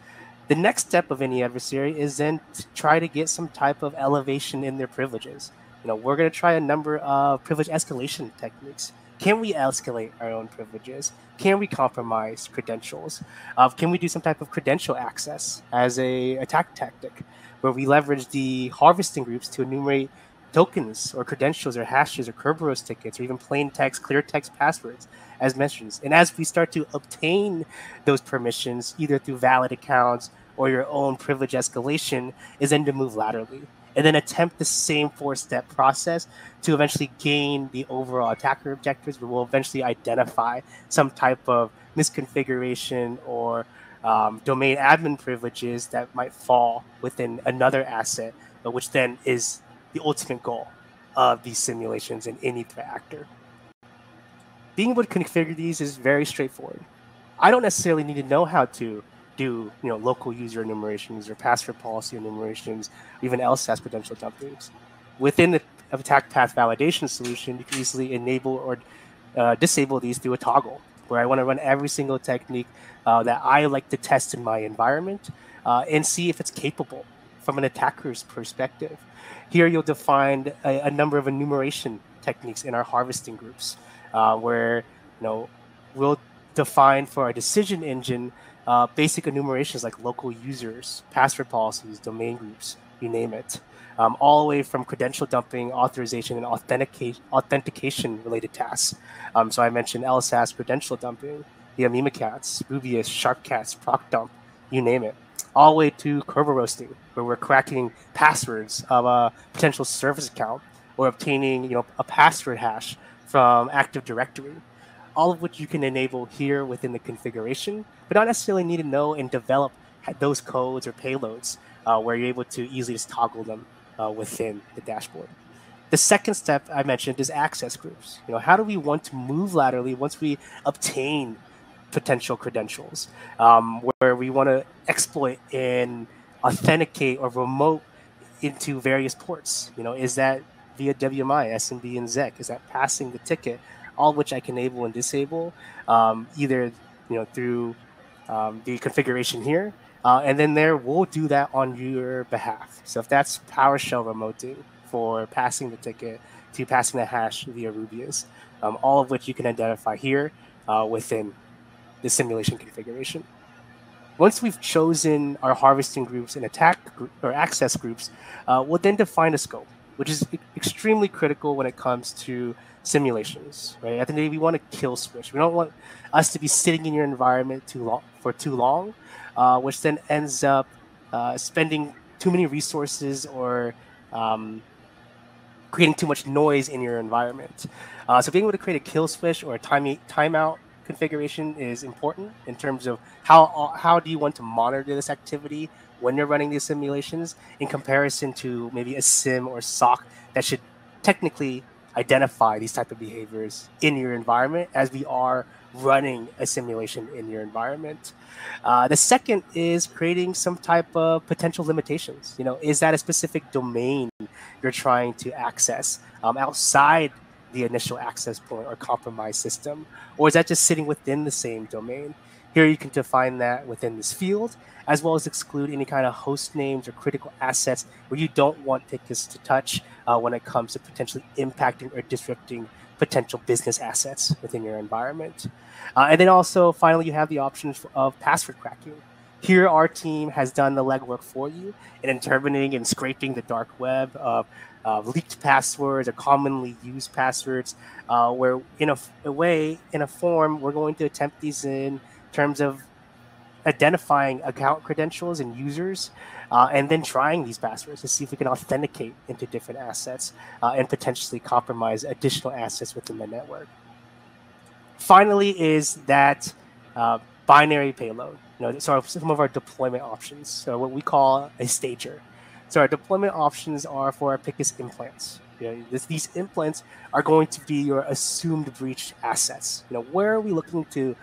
[SPEAKER 3] The next step of any adversary is then to try to get some type of elevation in their privileges. You know, we're going to try a number of privilege escalation techniques. Can we escalate our own privileges? Can we compromise credentials? Uh, can we do some type of credential access as a attack tactic, where we leverage the harvesting groups to enumerate tokens or credentials or hashes or Kerberos tickets or even plain text, clear text passwords as mentioned. And as we start to obtain those permissions, either through valid accounts or your own privilege escalation, is then to move laterally and then attempt the same four step process to eventually gain the overall attacker objectives, but we'll eventually identify some type of misconfiguration or um, domain admin privileges that might fall within another asset, but which then is the ultimate goal of these simulations in any threat actor. Being able to configure these is very straightforward. I don't necessarily need to know how to do you know local user enumerations or password policy enumerations, even LSASS credential dumpings. Within the attack path validation solution, you can easily enable or uh, disable these through a toggle, where I want to run every single technique uh, that I like to test in my environment uh, and see if it's capable from an attacker's perspective. Here you'll define a, a number of enumeration techniques in our harvesting groups, uh, where you know we'll define for our decision engine uh, basic enumerations like local users, password policies, domain groups, you name it. Um, all the way from credential dumping, authorization, and authentication, authentication related tasks. Um, so I mentioned LSASS credential dumping, the Mimikatz, Rubeus, SharpKatz, ProcDump, you name it all the way to Kerberoasting, where we're cracking passwords of a potential service account or obtaining you know a password hash from Active Directory. All of which you can enable here within the configuration, but not necessarily need to know and develop those codes or payloads uh, where you're able to easily just toggle them uh, within the dashboard. The second step I mentioned is access groups. You know, how do we want to move laterally once we obtain potential credentials, um, where we want to exploit and authenticate or remote into various ports. You know, is that via WMI, SMB, and ZEC? Is that passing the ticket? All which I can enable and disable, um, either you know through um, the configuration here, uh, and then there we'll do that on your behalf. So if that's PowerShell remoting for passing the ticket to passing the hash via Rubeus, um, all of which you can identify here uh, within the simulation configuration. Once we've chosen our harvesting groups and attack or access groups, uh, we'll then define a scope, which is extremely critical when it comes to simulations. Right? At the end of the day, we want to kill switch. We don't want us to be sitting in your environment too long for too long, uh, which then ends up uh, spending too many resources or um, creating too much noise in your environment. Uh, so being able to create a kill switch or a time timeout configuration is important in terms of how how do you want to monitor this activity when you're running these simulations in comparison to maybe a SIEM or SOC that should technically identify these type of behaviors in your environment as we are running a simulation in your environment. Uh, the second is creating some type of potential limitations. You know, is that a specific domain you're trying to access um, outside the initial access point or compromised system, or is that just sitting within the same domain? Here you can define that within this field, as well as exclude any kind of host names or critical assets where you don't want tickets to touch uh, when it comes to potentially impacting or disrupting potential business assets within your environment. Uh, and then also, finally, you have the option of password cracking. Here, our team has done the legwork for you in interpreting and scraping the dark web of uh, leaked passwords or commonly used passwords, uh, where in a, a, way, in a form, we're going to attempt these in terms of identifying account credentials and users, uh, and then trying these passwords to see if we can authenticate into different assets uh, and potentially compromise additional assets within the network. Finally, is that uh, binary payload. You know, so some of our deployment options. So what we call a stager. So our deployment options are for our Picus implants. You know, this, these implants are going to be your assumed breach assets. You know, where are we looking to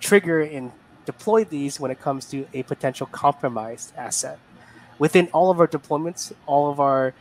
[SPEAKER 3] trigger and deploy these when it comes to a potential compromised asset? Within all of our deployments, all of our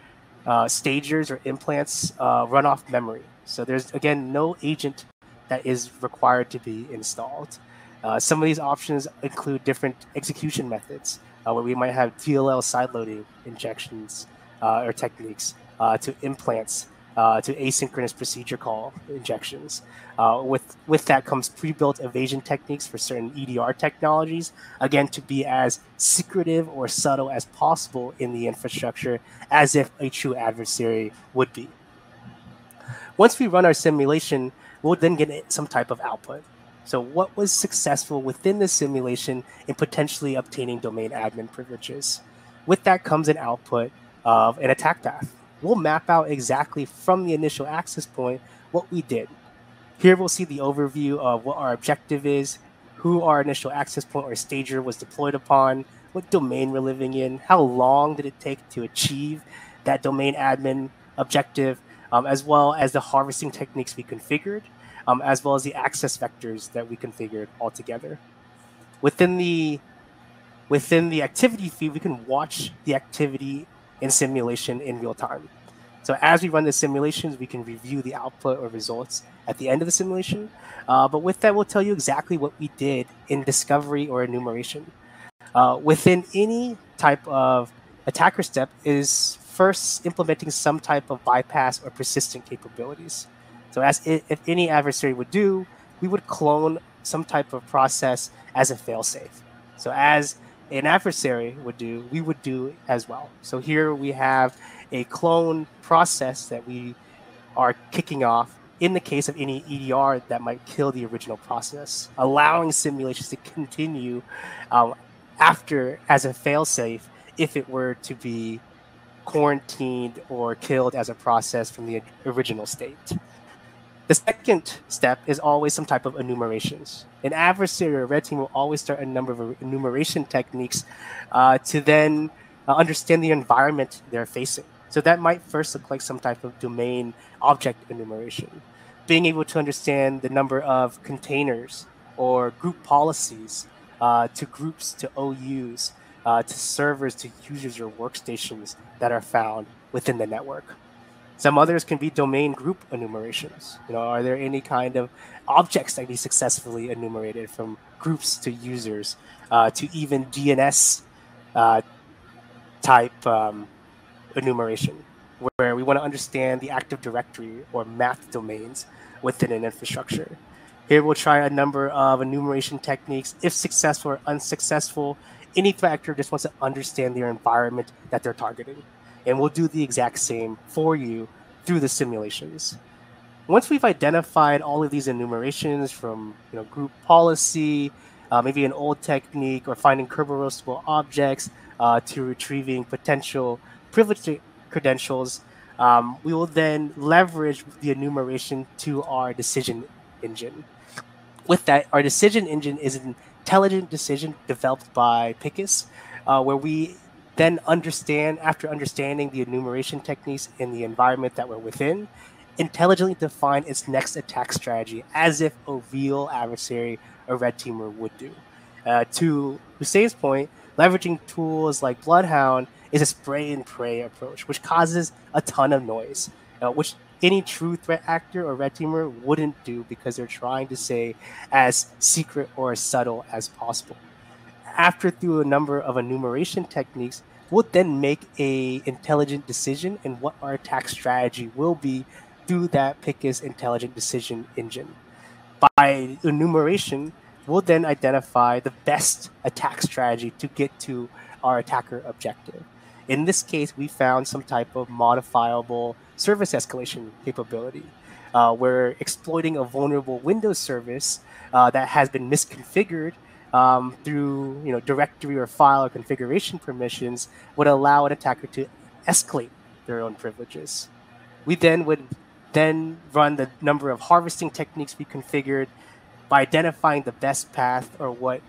[SPEAKER 3] uh, stagers or implants uh, run off memory. So there's again no agent that is required to be installed. Uh, some of these options include different execution methods uh, where we might have DLL sideloading injections uh, or techniques uh, to implants uh, to asynchronous procedure call injections. Uh, with with that comes pre-built evasion techniques for certain EDR technologies, again to be as secretive or subtle as possible in the infrastructure, as if a true adversary would be. Once we run our simulation, we'll then get some type of output. So, what was successful within the simulation in potentially obtaining domain admin privileges? With that comes an output of an attack path. We'll map out exactly from the initial access point what we did. Here we'll see the overview of what our objective is, who our initial access point or stager was deployed upon, what domain we're living in, how long did it take to achieve that domain admin objective, um, as well as the harvesting techniques we configured, um, as well as the access vectors that we configured altogether. Within the within the activity feed, we can watch the activity in simulation in real time. So as we run the simulations, we can review the output or results at the end of the simulation. Uh, but with that, we'll tell you exactly what we did in discovery or enumeration. Uh, within any type of attacker step is first implementing some type of bypass or persistent capabilities. So as if any adversary would do, we would clone some type of process as a failsafe. So as an adversary would do, we would do as well. So here we have a clone process that we are kicking off in the case of any EDR that might kill the original process, allowing simulations to continue um, after as a failsafe if it were to be quarantined or killed as a process from the original state. The second step is always some type of enumerations. An adversary or red team will always start a number of enumeration techniques uh, to then uh, understand the environment they're facing. So that might first look like some type of domain object enumeration. Being able to understand the number of containers or group policies uh, to groups to OUs uh, to servers to users or workstations that are found within the network. Some others can be domain group enumerations. You know, are there any kind of objects that can be successfully enumerated from groups to users uh, to even DNS uh, type um, enumeration, where we want to understand the Active Directory or math domains within an infrastructure. Here we'll try a number of enumeration techniques. If successful or unsuccessful, any factor just wants to understand their environment that they're targeting and we'll do the exact same for you through the simulations. Once we've identified all of these enumerations from you know group policy, uh, maybe an old technique, or finding Kerberoastable objects uh, to retrieving potential privileged credentials, Um, we will then leverage the enumeration to our decision engine. With that, our decision engine is an intelligent decision developed by Picus, uh, where we then understand, after understanding the enumeration techniques in the environment that we're within, intelligently define its next attack strategy as if a real adversary a red teamer would do. Uh, to Hussein's point, leveraging tools like Bloodhound is a spray and pray approach, which causes a ton of noise, uh, which any true threat actor or red teamer wouldn't do because they're trying to say as secret or as subtle as possible. After through a number of enumeration techniques, we'll then make a intelligent decision in what our attack strategy will be through that Picus intelligent decision engine. By enumeration, we'll then identify the best attack strategy to get to our attacker objective. In this case, we found some type of modifiable service escalation capability. Uh, we're exploiting a vulnerable Windows service uh, that has been misconfigured um, through you know directory or file or configuration permissions would allow an attacker to escalate their own privileges. We then would then run the number of harvesting techniques we configured by identifying the best path or what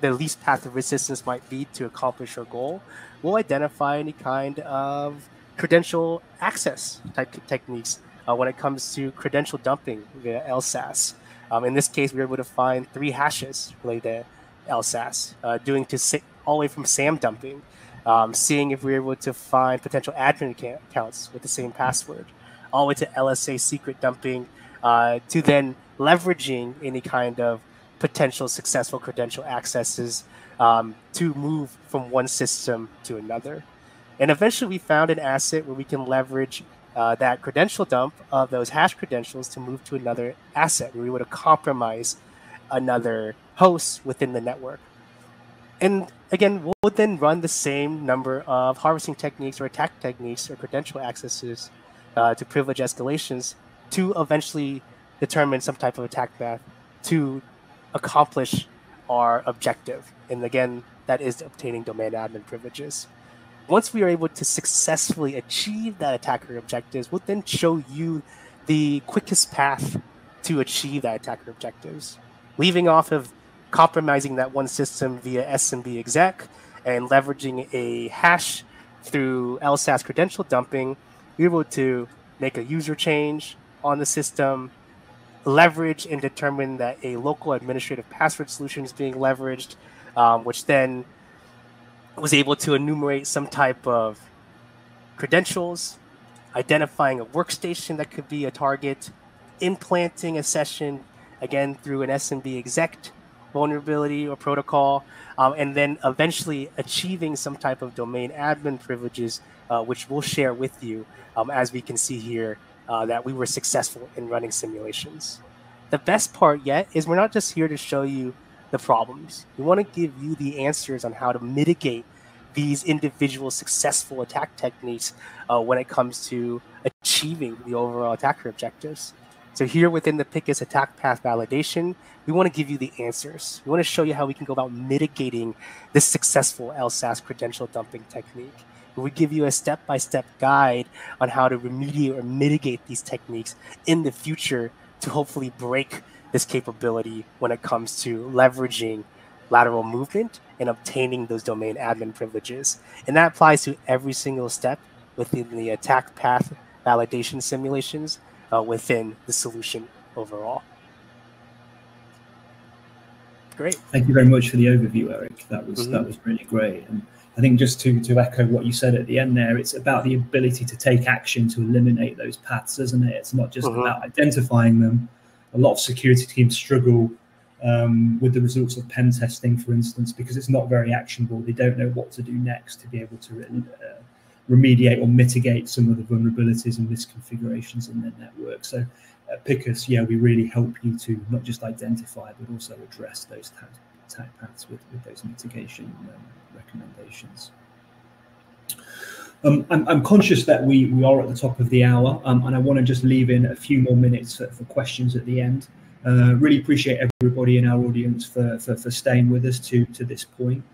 [SPEAKER 3] the least path of resistance might be to accomplish our goal, we'll identify any kind of credential access type techniques uh, when it comes to credential dumping via LSASS. Um, in this case, we were able to find three hashes related to LSASS, uh, doing to sit all the way from SAM dumping, um, seeing if we were able to find potential admin accounts with the same password, all the way to LSA secret dumping, uh, to then leveraging any kind of potential successful credential accesses um, to move from one system to another. And eventually, we found an asset where we can leverage uh, that credential dump of those hash credentials to move to another asset where we would compromise another host within the network. And again, we'll then run the same number of harvesting techniques or attack techniques or credential accesses uh, to privilege escalations to eventually determine some type of attack path to accomplish our objective. And again, that is obtaining domain admin privileges. Once we are able to successfully achieve that attacker objectives, we'll then show you the quickest path to achieve that attacker objectives. Leaving off of compromising that one system via SMB exec and leveraging a hash through LSASS credential dumping, we're able to make a user change on the system, leverage and determine that a local administrative password solution is being leveraged, um, which then was able to enumerate some type of credentials, identifying a workstation that could be a target, implanting a session again through an SMB exec vulnerability or protocol, um, and then eventually achieving some type of domain admin privileges, uh, which we'll share with you um, as we can see here uh, that we were successful in running simulations. The best part yet is we're not just here to show you the problems. We want to give you the answers on how to mitigate these individual successful attack techniques uh, when it comes to achieving the overall attacker objectives. So here within the Picus attack path validation, we want to give you the answers. We want to show you how we can go about mitigating this successful LSASS credential dumping technique we give you a step by step guide on how to remediate or mitigate these techniques in the future to hopefully break this capability when it comes to leveraging lateral movement and obtaining those domain admin privileges. And that applies to every single step within the attack path validation simulations uh, within the solution overall. Great.
[SPEAKER 1] Thank you very much for the overview, Eric. That was mm-hmm. that was really great. And I think just to to echo what you said at the end there, it's about the ability to take action to eliminate those paths, isn't it? It's not just uh-huh. about identifying them. A lot of security teams struggle um, with the results of pen testing, for instance, because it's not very actionable. They don't know what to do next to be able to uh, remediate or mitigate some of the vulnerabilities and misconfigurations in their network. So at Picus, yeah, we really help you to not just identify but also address those attack paths with, with those mitigation um, recommendations. Um, I'm, I'm, conscious that we, we are at the top of the hour, um, and I want to just leave in a few more minutes for, for questions at the end. Uh, really appreciate everybody in our audience for, for, for, staying with us to, to this point.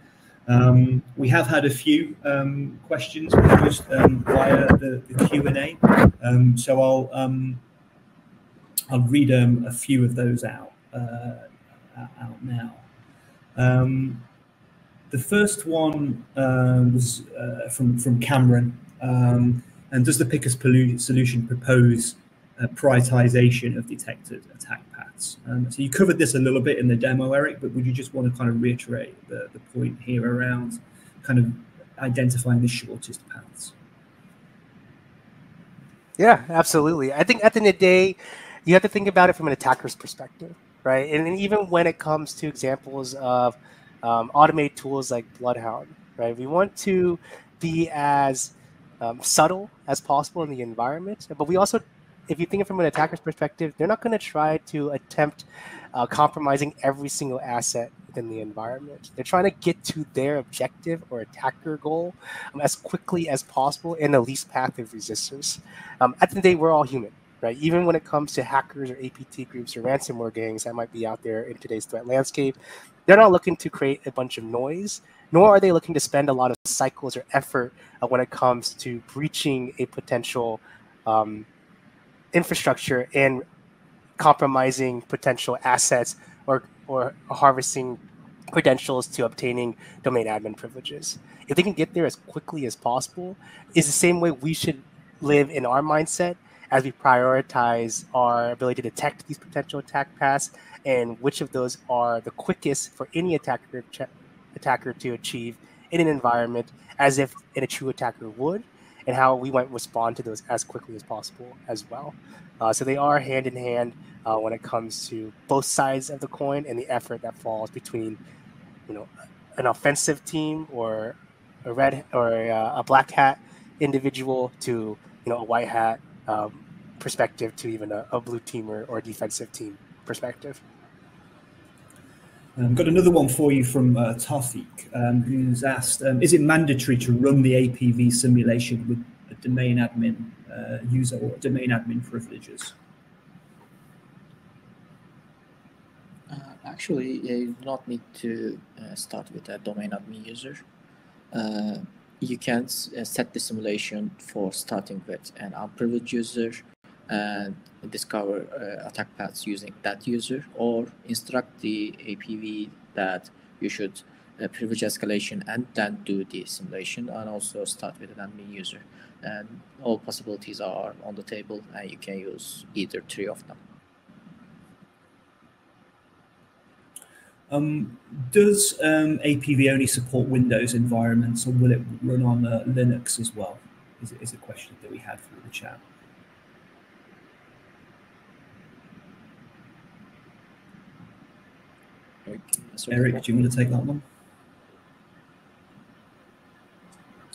[SPEAKER 1] Um, we have had a few um, questions posed um, via the, the Q and A, um, so I'll um, I'll read um, a few of those out uh, out now. The first one uh, was uh, from from Cameron, and does the Picus solution propose prioritization of detected attack paths. Um, so you covered this a little bit in the demo, Eric, but would you just want to kind of reiterate the, the point here around kind of identifying the shortest paths?
[SPEAKER 3] Yeah, absolutely. I think at the end of the day, you have to think about it from an attacker's perspective, right? And, and even when it comes to examples of um, automated tools like Bloodhound, right? We want to be as um, subtle as possible in the environment, but we also if you think from an attacker's perspective, they're not going to try to attempt uh, compromising every single asset within the environment. They're trying to get to their objective or attacker goal um, as quickly as possible in the least path of resistance. Um, at the end of the day, we're all human, right? Even when it comes to hackers or APT groups or ransomware gangs that might be out there in today's threat landscape, they're not looking to create a bunch of noise, nor are they looking to spend a lot of cycles or effort uh, when it comes to breaching a potential um, infrastructure and compromising potential assets or, or harvesting credentials to obtaining domain admin privileges. If they can get there as quickly as possible, is the same way we should live in our mindset as we prioritize our ability to detect these potential attack paths and which of those are the quickest for any attacker attacker to achieve in an environment as if in a true attacker would and how we might respond to those as quickly as possible as well. Uh, so they are hand in hand uh, when it comes to both sides of the coin and the effort that falls between, you know, an offensive team or a red or a, a black hat individual to you know a white hat um, perspective to even a, a blue team or a defensive team perspective.
[SPEAKER 1] I've um, got another one for you from uh, Tafik, um, who's asked, um, is it mandatory to run the APV simulation with a domain admin uh, user or domain admin privileges?
[SPEAKER 2] Uh, actually, you do not need to uh, start with a domain admin user. You can uh, set the simulation for starting with an unprivileged user and discover uh, attack paths using that user or instruct the APV that you should uh, privilege escalation and then do the simulation and also start with an admin user. And all possibilities are on the table and you can use either three of them.
[SPEAKER 1] Um, does um, APV only support Windows environments or will it run on uh, Linux as well? Is, is a question that we had through the chat. Eric, do you want to take that one?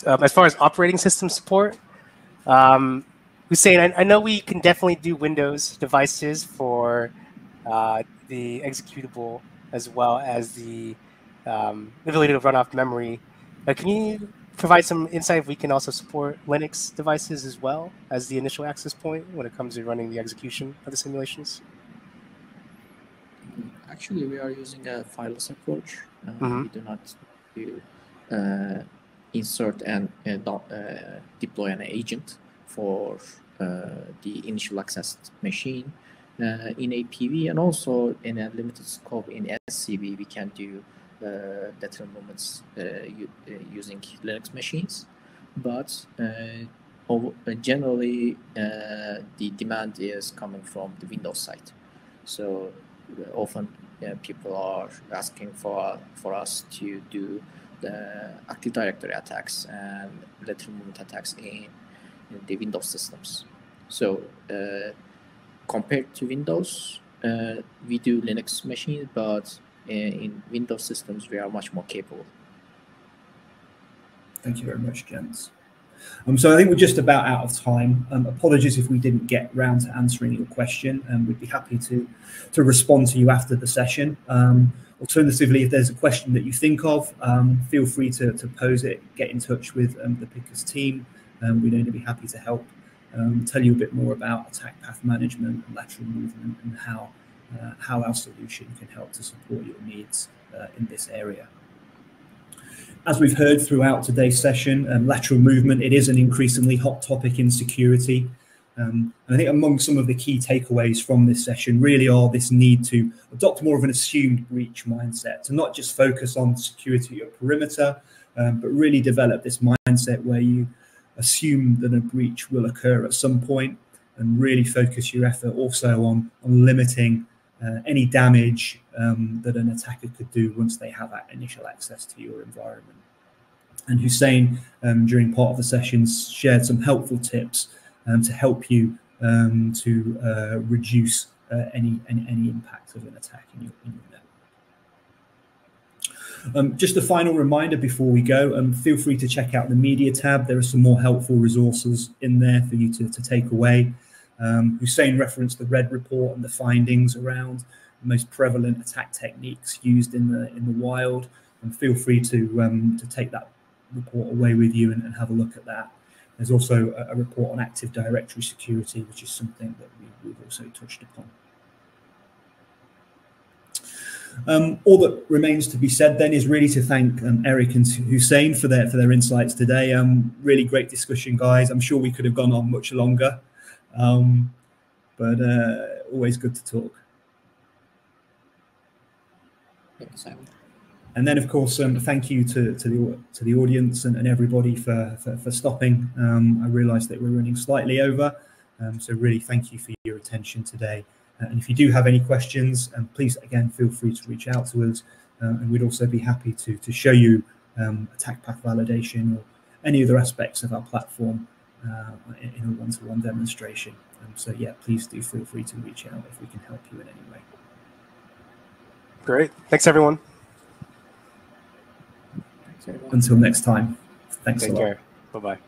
[SPEAKER 3] Um, as far as operating system support, um, Hussein, I, I, know we can definitely do Windows devices for uh, the executable as well as the um, ability to run off memory. Uh, can you provide some insight if we can also support Linux devices as well as the initial access point when it comes to running the execution of the simulations?
[SPEAKER 2] actually we are using a fileless approach. Uh, mm-hmm. We do not do, uh, insert and uh, uh deploy an agent for uh, the initial access machine uh, in APV, and also in a limited scope in SCV, we can do uh, lateral movements uh, uh, using Linux machines. But generally, the demand is coming from the Windows side. So often people are asking for for us to do the Active Directory attacks and lateral movement attacks in, in the Windows systems. So uh, compared to Windows, uh, we do Linux machines, but in, in Windows systems, we are much more capable.
[SPEAKER 1] Thank you very much, gents. Um, so I think we're just about out of time. Um, apologies if we didn't get round to answering your question. Um, we'd be happy to to respond to you after the session. Um, alternatively, if there's a question that you think of, um, feel free to, to pose it. Get in touch with um, the Picus team. And we'd only be happy to help. Tell you a bit more about attack path management and lateral movement and how uh, how our solution can help to support your needs uh, in this area. as we've heard throughout today's session, um, lateral movement, it is an increasingly hot topic in security. Um, and I think among some of the key takeaways from this session really are this need to adopt more of an assumed breach mindset, to not just focus on security at perimeter, um, but really develop this mindset where you assume that a breach will occur at some point and really focus your effort also on, on limiting uh, any damage um, that an attacker could do once they have that initial access to your environment. And Hussein, um, during part of the sessions, shared some helpful tips um, to help you um, to uh, reduce uh, any, any, any impact of an attack in your, in your network. Um, just a final reminder before we go, um, feel free to check out the media tab. There are some more helpful resources in there for you to, to take away. Um, Hussein referenced the RED report and the findings around the most prevalent attack techniques used in the in the wild. And feel free to um, to take that report away with you and, and, have a look at that. There's also a, a, report on Active Directory security, which is something that we, have also touched upon. Um, all that remains to be said then is really to thank um, Eric and Hussein for their for their insights today. Um, really great discussion, guys. I'm sure we could have gone on much longer. Um, but uh, always good to talk. And then, of course, um, thank you to, to the to the audience and, and everybody for, for, for stopping. Um, I realise that we're running slightly over, um, so really thank you for your attention today. Uh, and if you do have any questions, um, please again feel free to reach out to us, uh, and we'd also be happy to to show you um, attack path validation or any other aspects of our platform uh, in, in, a one-to-one demonstration. Um, so yeah, please do feel free to reach out if we can help you in any way.
[SPEAKER 3] Great. Thanks, everyone.
[SPEAKER 1] Until next time. Thanks
[SPEAKER 3] Take
[SPEAKER 1] a lot.
[SPEAKER 3] care. Bye-bye.